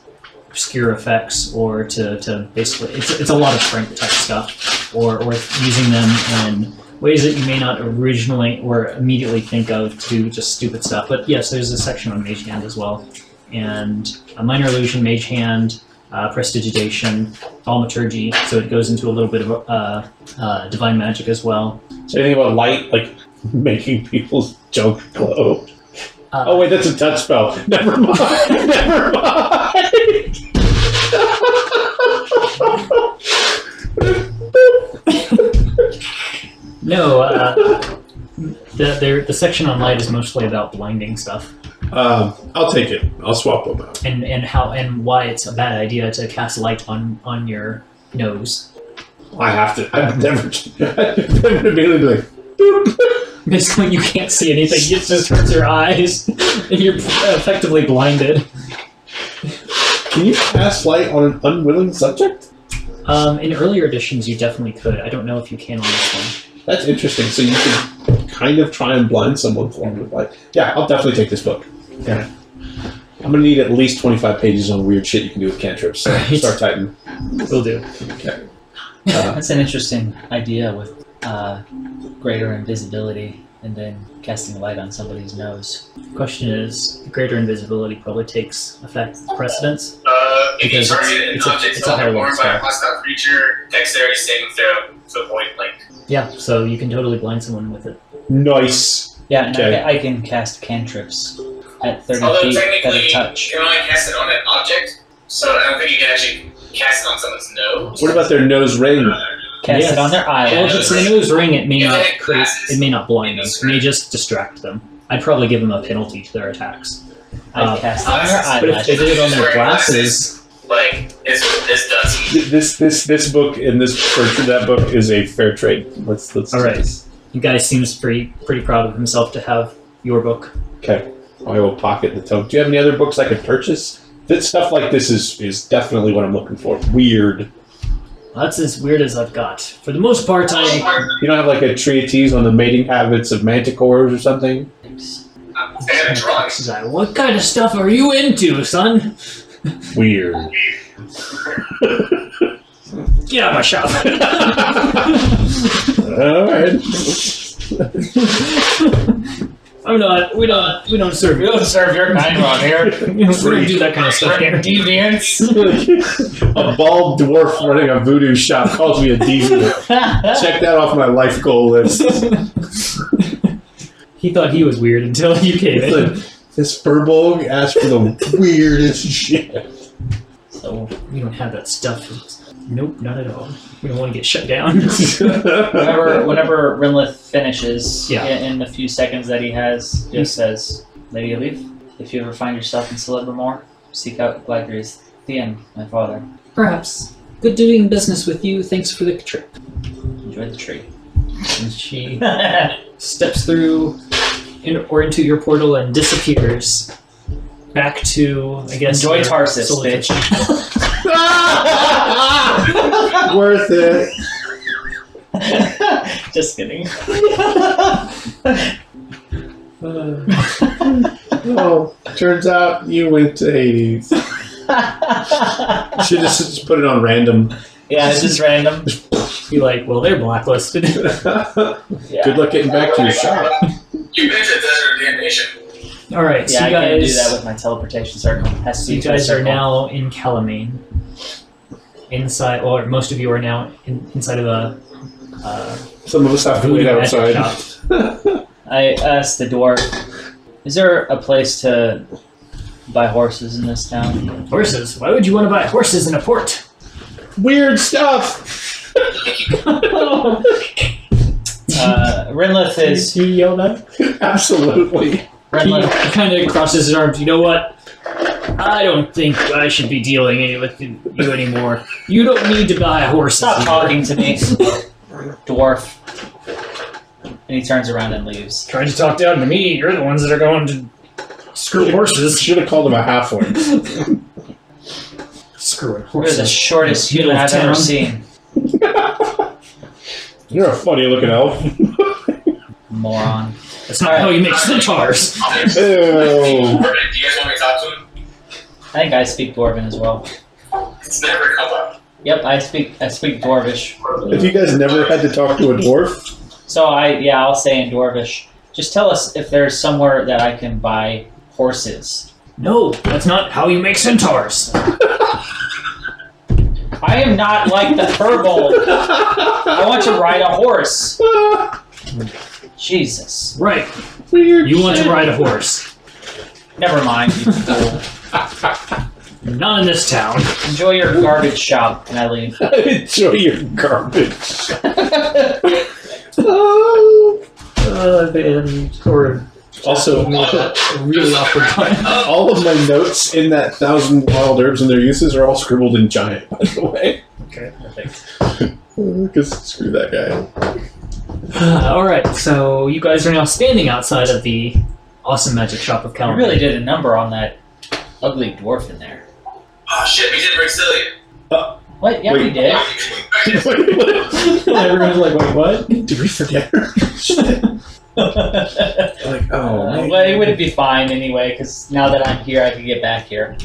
obscure effects or to, to basically it's, it's a lot of prank type stuff or or using them in ways that you may not originally or immediately think of to just stupid stuff. But yes, there's a section on Mage Hand as well, and a minor illusion, Mage Hand. Uh, prestidigitation, thaumaturgy, so it goes into a little bit of uh, uh, divine magic as well. So anything about light, like making people's junk glow? Uh, Oh wait, that's a touch spell. Never mind. Never mind. No, uh, The the, the section on light is mostly about blinding stuff Um, I'll take it. I'll swap them out. and and how and why it's a bad idea to cast light on on your nose. I have to. I've never. I've never been like. Boop. Basically, you can't see anything. It just hurts your eyes, and you're effectively blinded. Can you cast light on an unwilling subject? Um, in earlier editions, you definitely could. I don't know if you can on this one. That's interesting. So you can kind of try and blind someone for with light. Yeah, I'll definitely take this book. Okay. I'm gonna need at least 25 pages on weird shit you can do with cantrips. So Right. start typing. Will do. Okay. Uh, That's an interesting idea with uh, greater invisibility and then casting light on somebody's nose. Question is, greater invisibility probably takes effect precedence. Uh, if Because target it's- an it's a- object it's a higher level worn by a spell. hostile creature, dexterity saving throw to avoid blink. Yeah, so you can totally blind someone with it. nice. Yeah, and Okay. I, I can cast cantrips at 30 Although feet that technically, a touch. you can only cast it on an object, so I don't think you can actually cast it on someone's nose. What about their nose ring? Cast Yes. it on their Well, if it's a nose ring, it may Yeah, not like create, it may not blind them. It may just distract them. I'd probably give them a penalty to their attacks. I'd uh, cast it on their but But if they did it on their glasses, Like, is is does This this this book and this for that book is a fair trade. Let's let's. All right. this. you guys seems pretty pretty proud of himself to have your book. Okay. I will pocket the tome. Do you have any other books I could purchase? That stuff like this is is definitely what I'm looking for. Weird. That's as weird as I've got. For the most part, I You don't have like a treatise on the mating habits of manticores or something? I got a drawing. He's like, what kind of stuff are you into, son? Weird. Get out of my shop. All right. I'm not. We don't. We don't serve. We don't serve your kind around here. We don't, don't that kind of stuff here. Deviants. a bald dwarf running a voodoo shop calls me a deviant. Check that off my life goal list. He thought he was weird until you came in. Listen, this Firbolg asked for the weirdest shit. So we don't have that stuff. Nope, not at all. We don't want to get shut down. whenever, whenever Renlith finishes, Yeah. in, in the few seconds that he has, just says, Lady Elif, if you ever find yourself in Celebremore, seek out Gladgri's Thien, my father. Perhaps. Good doing business with you. Thanks for the trip. Enjoy the tree. And she steps through in, or into your portal and disappears back to I guess Enjoy your Tarsus, Solitude. bitch. Worth it. Just kidding. Oh, turns out you went to Hades. Should just, just put it on random. Yeah, it's just random. Be like, well, they're blacklisted. Good luck getting back to your shop. You mentioned been to Desert of Damnation. All right, Yeah, so I you can't do that with my teleportation circle. Has to be you to a guys are circle. now in Calamane. Inside, or most of you are now in, inside of a uh, Some of us have to voodoo wait magic outside. I asked the dwarf, "Is there a place to buy horses in this town?" Horses? Why would you want to buy horses in a port? Weird stuff. Uh, Renlith is he yelled at. Absolutely. He, kind of crosses his arms. You know what? I don't think I should be dealing any with you anymore. You don't need to buy horses. Stop here. talking to me, dwarf. And he turns around and leaves. Trying to talk down to me. You're the ones that are going to screw horses. Should have called him a halfling. Screwing You're horses. the shortest Middle human of I've ever town. seen, You're a funny looking elf. moron. That's not how you make centaurs. Ew. Do you guys want me to talk to him? I think I speak Dwarven as well. It's never come up. Yep, I speak. I speak Dwarvish. If you guys never had to talk to a dwarf, So I yeah, I'll say in Dwarvish. Just tell us if there's somewhere that I can buy horses. No, that's not how you make centaurs. I am not like the Firbolg. I want to ride a horse. Jesus. Right. weird. You want shit. to ride a horse. Never mind, you fool. Not in this town. Enjoy your garbage shop, and I leave. Enjoy your garbage. oh. uh, and or Also, really awkward time. all of my notes in that thousand wild herbs and their uses are all scribbled in giant, by the way. Okay, perfect. Because screw that guy. Uh, all right, so you guys are now standing outside of the awesome magic shop of We Calamane. really did a number on that ugly dwarf in there. Oh shit, we did bring Cillian. What? Yeah, Wait. we did. Wait, what? Everyone's like, wait, what? Did we forget her? Shit. like, oh, Uh, well, it would be fine anyway, because now that I'm here, I can get back here.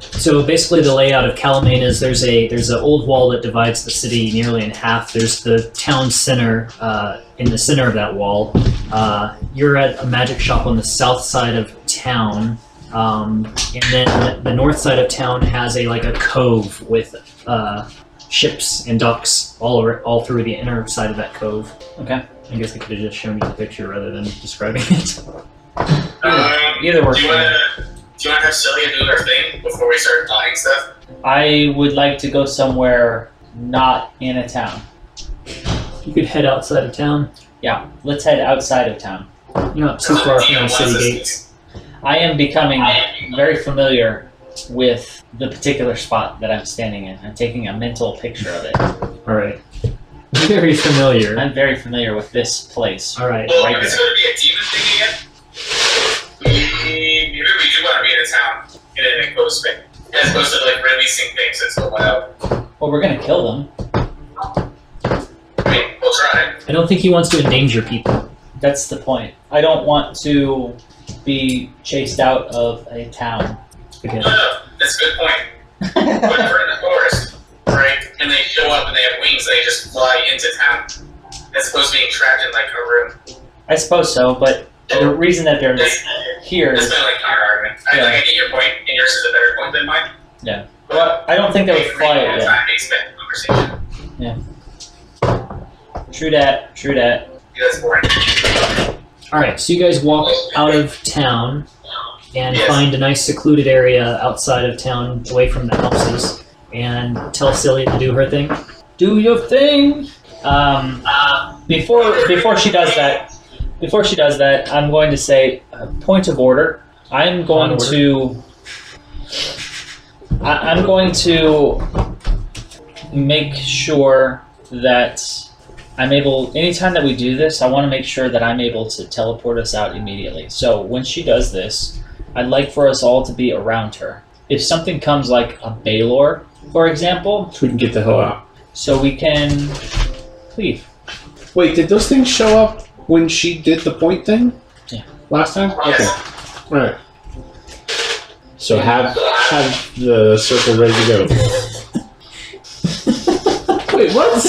So basically, the layout of Calamane is there's a there's an old wall that divides the city nearly in half. There's the town center uh, in the center of that wall. Uh, you're at a magic shop on the south side of town, um, and then the north side of town has a like a cove with uh, ships and docks all over, all through the inner side of that cove. Okay. I guess I could have just shown you the picture rather than describing it. Um, Either works. do you wanna do you wanna have Cillian do her thing before we start buying stuff? I would like to go somewhere not in a town. You could head outside of town. Yeah, let's head outside of town. You're not too far from the city gates. I am becoming very familiar with the particular spot that I'm standing in. I'm taking a mental picture of it. All right. Very familiar. I'm very familiar with this place. All right. Well, Right if it's gonna be a demon thing again, mm, maybe we do wanna be in a town in an enclosed space. As opposed to like releasing things that's going out. Well, we're gonna kill them. I mean, we'll try. I don't think he wants to endanger people. That's the point. I don't want to be chased out of a town. Okay. No, no, that's a good point. But if we're in the forest, right, and they show up and they have wings and they just fly into town, as opposed to being trapped in like a room. I suppose so, but the oh. reason that they're That's, here that's is kind like your argument. I, Yeah. like, I get your point, and yours is a better point than mine. Yeah. But well, I don't think they would fly one it. Yeah. time they expect. True that. True that. Yeah, that's boring. All right. So you guys walk out of town and Yes. find a nice secluded area outside of town, away from the houses, and tell Celia to do her thing. Do your thing. Um, before before she does that, before she does that, I'm going to say uh, point of order. I'm going order. to. I, I'm going to make sure that I'm able. Anytime that we do this, I want to make sure that I'm able to teleport us out immediately. So when she does this, I'd like for us all to be around her. If something comes like a Balor, for example, So we can get the hell out. so we can leave. Wait, did those things show up when she did the point thing? Yeah. Last time? Okay. Yes. Alright. So have have the circle ready to go. Wait, what?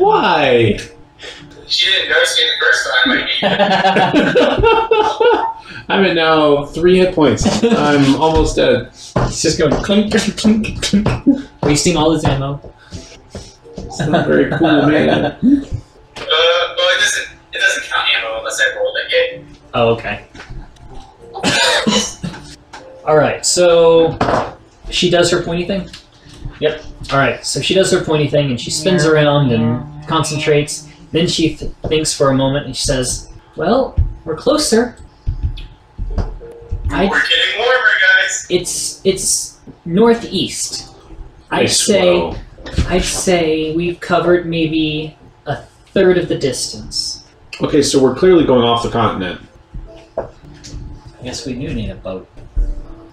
Why? She didn't notice me the first time. I I'm at now three hit points. I'm almost dead. It's just going clink, clink, clink, clink. wasting all his ammo. It's not very cool, man. Uh, well, it doesn't. It doesn't count ammo unless I rolled a hit. Oh, okay. All right, so she does her pointy thing. Yep. All right, so she does her pointy thing and she spins around and concentrates. Then she th- thinks for a moment and she says, "Well, we're closer. I- We're getting warmer, guys. It's it's northeast. I I'd say swallow. I'd say we've covered maybe a third of the distance. Okay, so we're clearly going off the continent. I guess we do need a boat.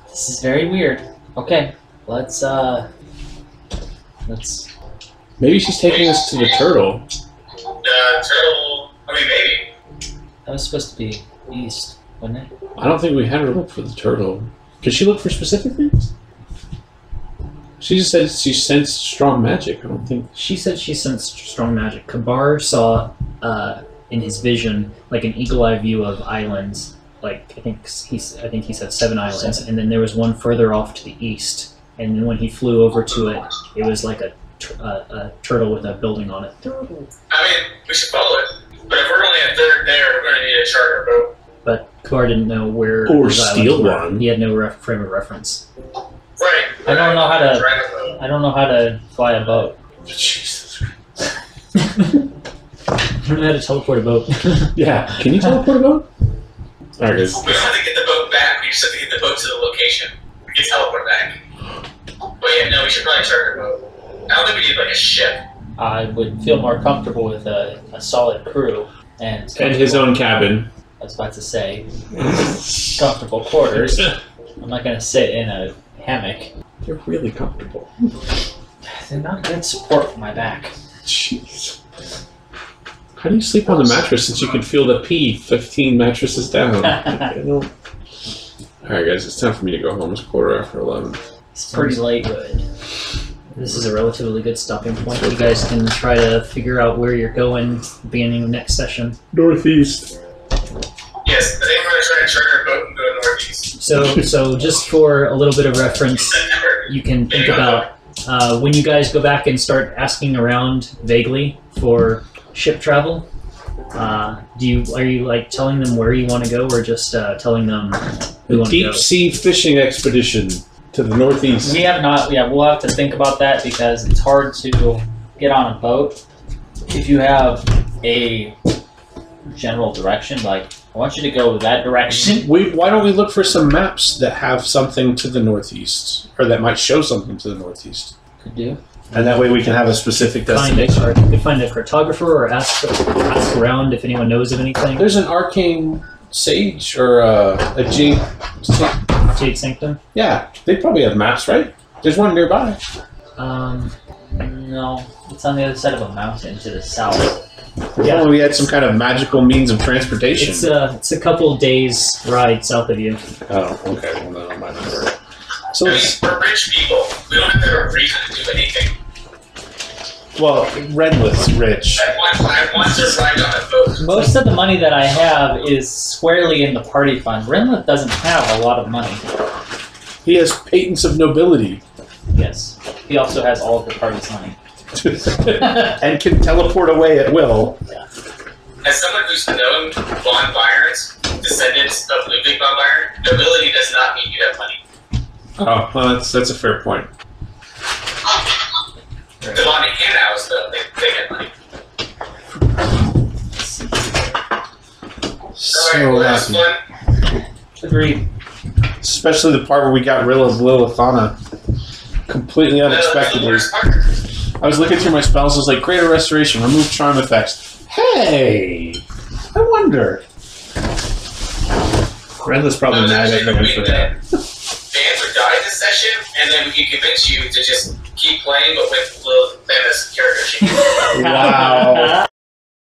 This is very weird. Okay, let's uh, let's. Maybe she's taking us to the turtle. Uh, turtle. I mean, maybe. That was supposed to be east, wasn't it? I don't think we had her look for the turtle. Could she look for specific things? She just said she sensed strong magic. I don't think. She said she sensed strong magic. Kabar saw uh, in his vision like an eagle eye view of islands. Like I think he's I think he said seven islands, Seven. and then there was one further off to the east. And then when he flew over to it, it was like a, tr- uh, a turtle with a building on it. I mean, we should follow it. But if we're only a third there, we're going to need a charter boat. But Kabar didn't know where Or those steal one. He had no ref- frame of reference. Right. I don't know how to- Drive a boat. I don't know how to fly a boat. Jesus Christ. I don't know how to teleport a boat. Yeah. Can you teleport a boat? Alright, guys. We don't have to get the boat back. We just have to get the boat to the location. We can teleport back. But yeah, no, we should probably charter a boat. I don't think we need like a ship. I would feel more comfortable with a, a solid crew and And his own cabin. I was about to say comfortable quarters. I'm not gonna sit in a hammock. They're really comfortable. They're not good support for my back. Jeez. How do you sleep on the mattress since you can feel the pee 15 mattresses down? Alright, guys, it's time for me to go home. It's quarter after 11. It's pretty late. Good. This is a relatively good stopping point. You guys can try to figure out where you're going beginning of next session. Northeast. Yes, we're gonna try to charter a boat and go northeast. So, so just for a little bit of reference, you can think about uh, when you guys go back and start asking around vaguely for ship travel. Uh, do you are you like telling them where you want to go, or just uh, telling them we want to Deep go? sea fishing expedition to the northeast. We have not. Yeah, we'll have to think about that because it's hard to get on a boat if you have a general direction. Like, I want you to go that direction. We, why don't we look for some maps that have something to the northeast, or that might show something to the northeast, Could do. and that way we can have a specific Find a, destination. you could find a cartographer or ask ask around if anyone knows of anything. There's an arcane sage or uh, a jade. Jade Sanctum. Yeah, they probably have maps, right? There's one nearby. Um, No, it's on the other side of a mountain to the south. Yeah. Yeah, we had some kind of magical means of transportation. it's a it's a couple days ride south of you. oh, okay. Well, then I might not worry. So, I mean, let's- we're rich people. We don't have a reason to do anything. well, Renlith's rich. I want, I want to ride on a boat. Most of the money that I have is squarely in the party fund. Renlith doesn't have a lot of money. He has patents of nobility Yes, he also has all of the party's money. and can teleport away at will. As someone who's known Von Byrons, descendants of Ludwig von Byron, nobility does not mean you have money. Oh, well, that's that's a fair point. The Von Hanau's, though, they, they get money. So Alright, well, uh, that was happy. fun. Agreed. Especially the part where we got rid of Lillithana completely Uh, unexpectedly. I was looking through my spells. I was like, Greater Restoration, remove charm effects. Hey, I wonder. Renlith's probably mad at me for that fans would die this session, and then we could convince you to just keep playing, but with Lil Thanos character sheet. Wow.